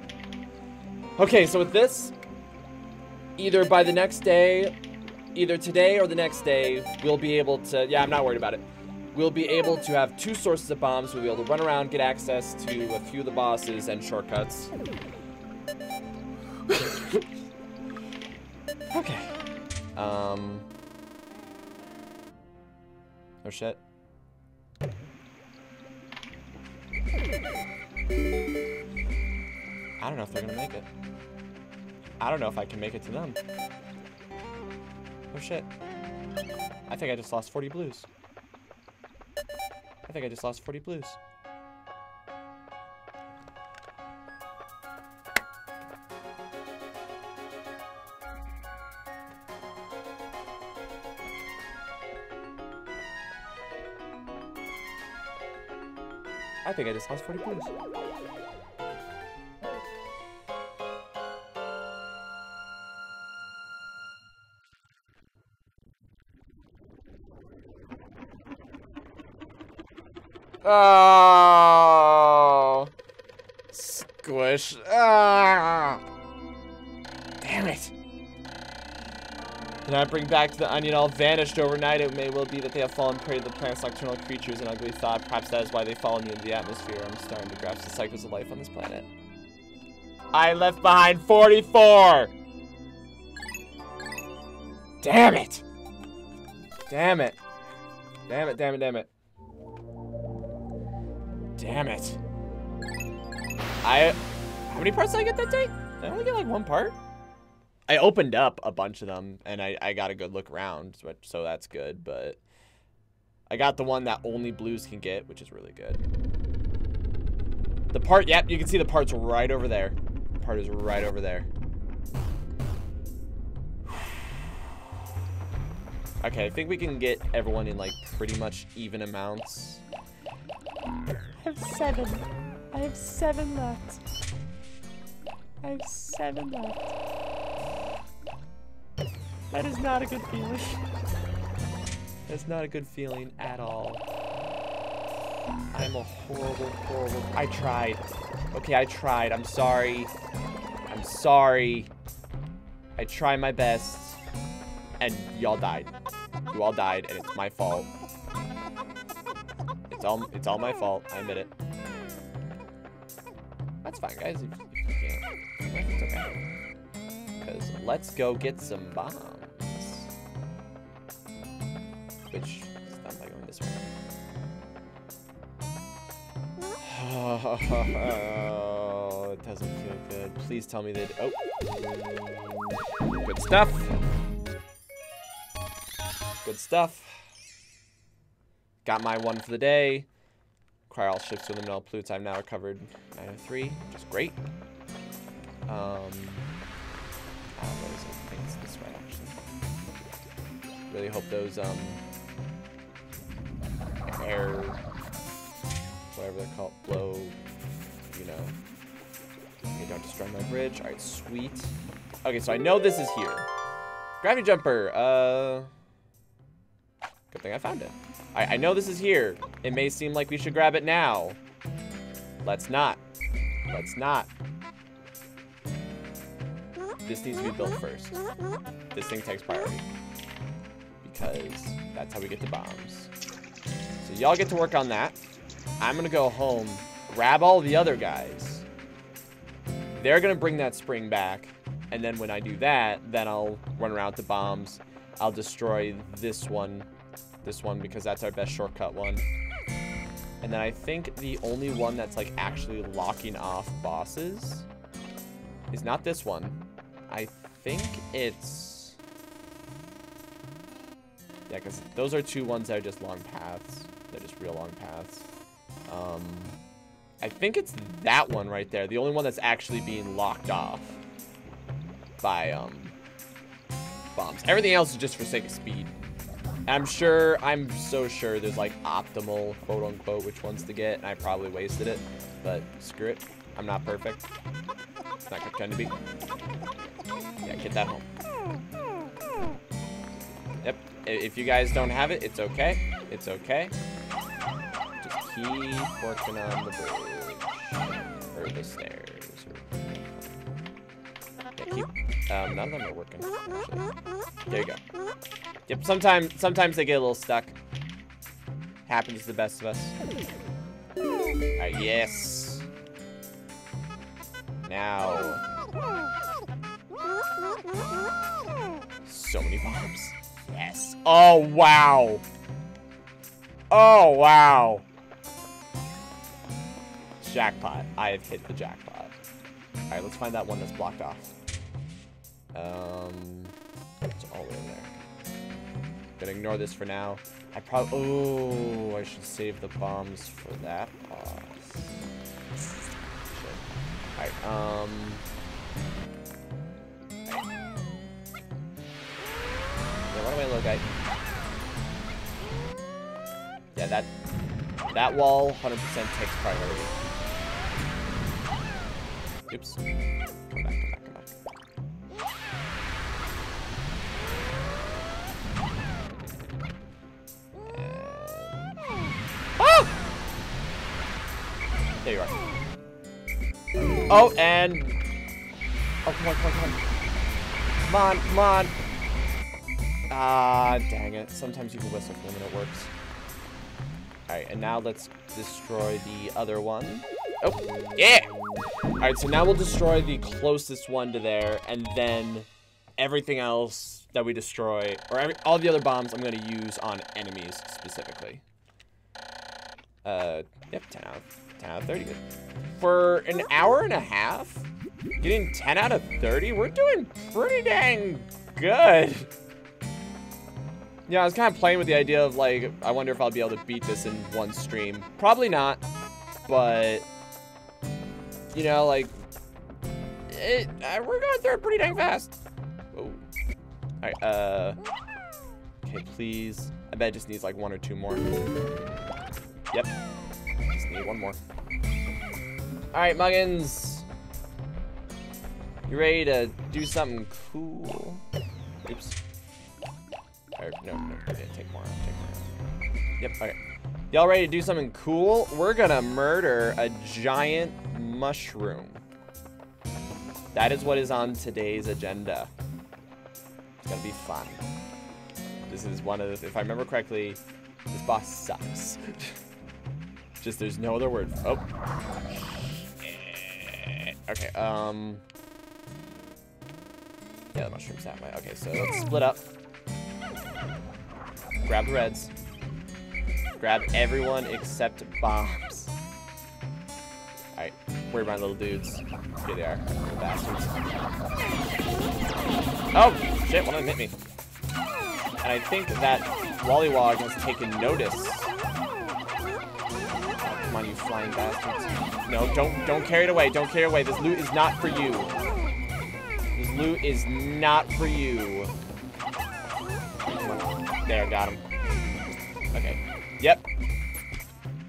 Okay, so with this, either by the next day, either today or the next day, we'll be able to, yeah, I'm not worried about it. We'll be able to have two sources of bombs. We'll be able to run around, get access to a few of the bosses and shortcuts. okay. Um. Oh shit. I don't know if they're gonna make it. I don't know if I can make it to them. Oh shit. I think I just lost 40 blues. I think I just lost 40 blues. I think I just lost 40 blues. Oh. Squish. Ah. Damn it. Did not bring back to the onion all vanished overnight. It may well be that they have fallen prey to the plant's nocturnal creatures, an ugly thought. Perhaps that is why they fall into the atmosphere. I'm starting to grasp the cycles of life on this planet. I left behind 44! Damn it! Damn it. Damn it, damn it, damn it. Damn it. I... How many parts did I get that day? Did I only get like one part? I opened up a bunch of them, and I, I got a good look around, so- so that's good, but... I got the one that only blues can get, which is really good. The part, yep, you can see the part's right over there. The part is right over there. Okay, I think we can get everyone in like pretty much even amounts. I have seven. I have seven left. I have seven left. That is not a good feeling. That's not a good feeling at all. I'm a horrible, horrible. I tried. Okay, I tried. I'm sorry. I'm sorry. I tried my best. And y'all died. You all died, and it's my fault. It's all it's all my fault. I admit it. That's fine, guys. If, if you can't, it's okay. Because let's go get some bombs. Which is done by going this way. Oh, it doesn't feel good. Please tell me that. Oh, good stuff. Good stuff. Got my one for the day. Acquire all ships with all plutes. I've now recovered 903, which is great. Um, know, I this way actually. Really hope those um air, whatever they're called, blow, you know. Okay, don't destroy my bridge. All right, sweet. Okay, so I know this is here. Gravity jumper. Uh, good thing I found it. I, I know this is here. It may seem like we should grab it now. Let's not. Let's not. this needs to be built first. This thing takes priority. Because that's how we get the bombs. So y'all get to work on that. I'm gonna go home, grab all the other guys. They're gonna bring that spring back. And then when I do that, then I'll run around the bombs. I'll destroy this one. This one because that's our best shortcut one. And then I think the only one that's like actually locking off bosses is not this one. I think it's... Yeah, because those are two ones that are just long paths. They're just real long paths. Um, I think it's that one right there. The only one that's actually being locked off by um, bombs. Everything else is just for sake of speed. I'm sure, I'm so sure there's like optimal, quote unquote, which ones to get, and I probably wasted it, but screw it. I'm not perfect. It's Not pretend to be. Yeah, get that home. Yep, if you guys don't have it, it's okay. It's okay. Just keep working on the bridge. Or the stairs. Or... Keep, um, none of them are working. actually. There you go. Yep, sometimes sometimes they get a little stuck. Happens to the best of us. Alright, yes. Now. So many bombs. Yes. Oh, wow. Oh, wow. Jackpot. I have hit the jackpot. Alright, let's find that one that's blocked off. Um, it's all in there. Gonna ignore this for now. I probably. Oh, I should save the bombs for that boss. Alright, um. Yeah, do I look at? Yeah, that that wall 100% takes priority. Oops. Come back. Oh, and... Oh, come on, come on, come on. Come on, come on. Ah, dang it. Sometimes you can whistle for them and it works. Alright, and now let's destroy the other one. Oh, yeah! Alright, so now we'll destroy the closest one to there, and then everything else that we destroy, or every, all the other bombs I'm going to use on enemies specifically. Uh, yep, 10 out of 10 out of 30. For an hour and a half, getting 10 out of 30, we're doing pretty dang good. Yeah, I was kind of playing with the idea of like, I wonder if I'll be able to beat this in one stream. Probably not, but you know, like, it, uh, we're going through it pretty dang fast. Oh, all right. Uh, okay, please. I bet it just needs like one or two more. Yep, need one more. All right, Muggins. You ready to do something cool? Oops. Or, no, no, I didn't take more. Take more. Yep, okay. Y'all ready to do something cool? We're gonna murder a giant mushroom. That is what is on today's agenda. It's gonna be fun. This is one of the, if I remember correctly, this boss sucks. Just there's no other word. Oh. Okay, um. Yeah, the mushroom's that way. Okay, so let's split up. Grab the reds. Grab everyone except bombs. Alright, where are my little dudes? Here they are, bastards. Oh, shit, one of them hit me. And I think that Wollywog has taken notice. On, you flying bastards. No, don't don't carry it away. Don't carry it away. This loot is not for you. This loot is not for you. There, got him. Okay. Yep.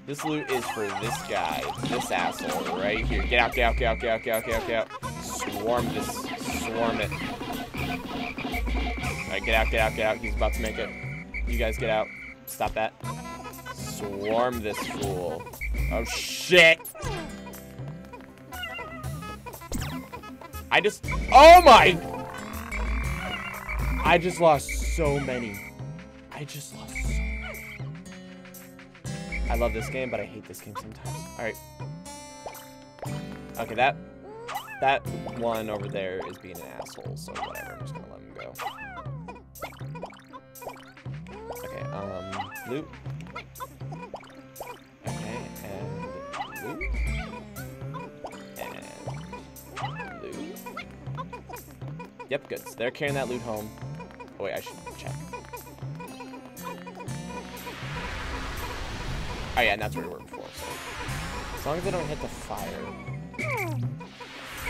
This loot is for this guy, this asshole right here. Get out, get out, get out, get out, get out, get out, get out. Swarm this, swarm it. Alright, get out, get out, get out. He's about to make it. You guys get out. Stop that. Swarm this fool. Oh, shit! I just... Oh my I just lost so many. I just lost so many. I love this game, but I hate this game sometimes. All right. Okay, that that one over there is being an asshole, so whatever. I'm just gonna let him go. Okay, um, loot. Yep, good. So they're carrying that loot home. Oh wait, I should check. Oh yeah, and that's where we were before. So as long as they don't hit the fire.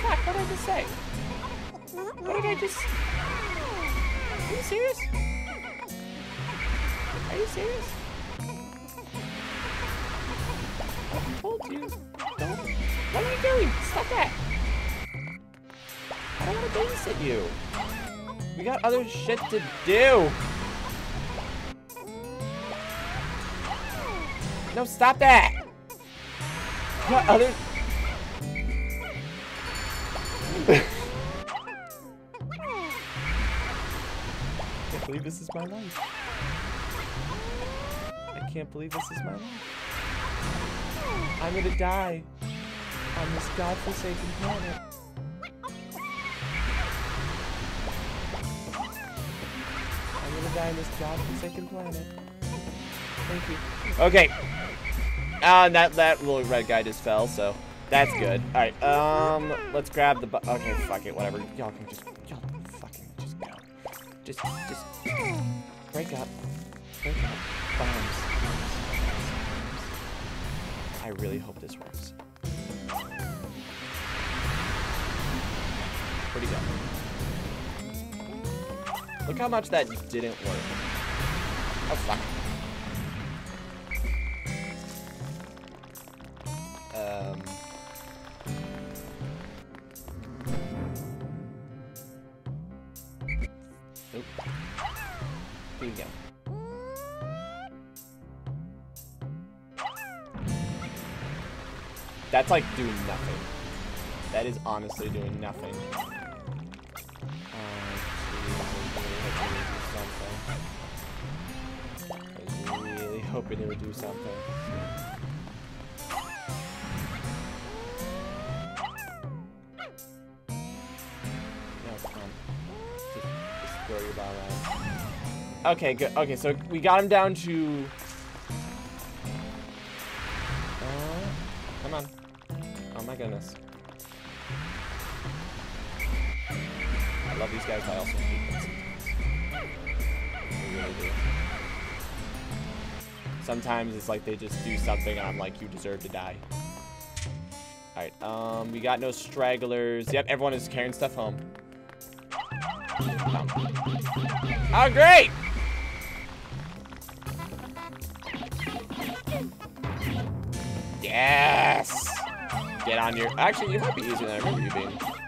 Fuck! What did I just say? What did I just? Are you serious? Are you serious? I told you. Don't. What are you doing? Stop that! I want to babysit you. We got other shit to do. No, stop that! We got other. I can't believe this is my life. I can't believe this is my life. I'm gonna die on this godforsaken planet. Die on this godforsaken planet. Thank you. Okay. Uh, that that little red guy just fell, so that's good. All right. Um, let's grab the. Bu okay, fuck it. Whatever. Y'all can just y'all fucking just go. Just just break up. Break up. Bombs. I really hope this works. Where'd he go? Look how much that didn't work. Oh fuck. Um. Nope. Here we go. That's like doing nothing. That is honestly doing nothing. Geez, I was really hoping it would do something. Okay, good. Okay, so we got him down to. Uh, come on. Oh my goodness. I love these guys, I also Sometimes it's like they just do something and I'm like, you deserve to die. Alright, um, we got no stragglers. Yep, everyone is carrying stuff home. Oh, great! Yes! Get on your... Actually, you might be easier than I remember you being.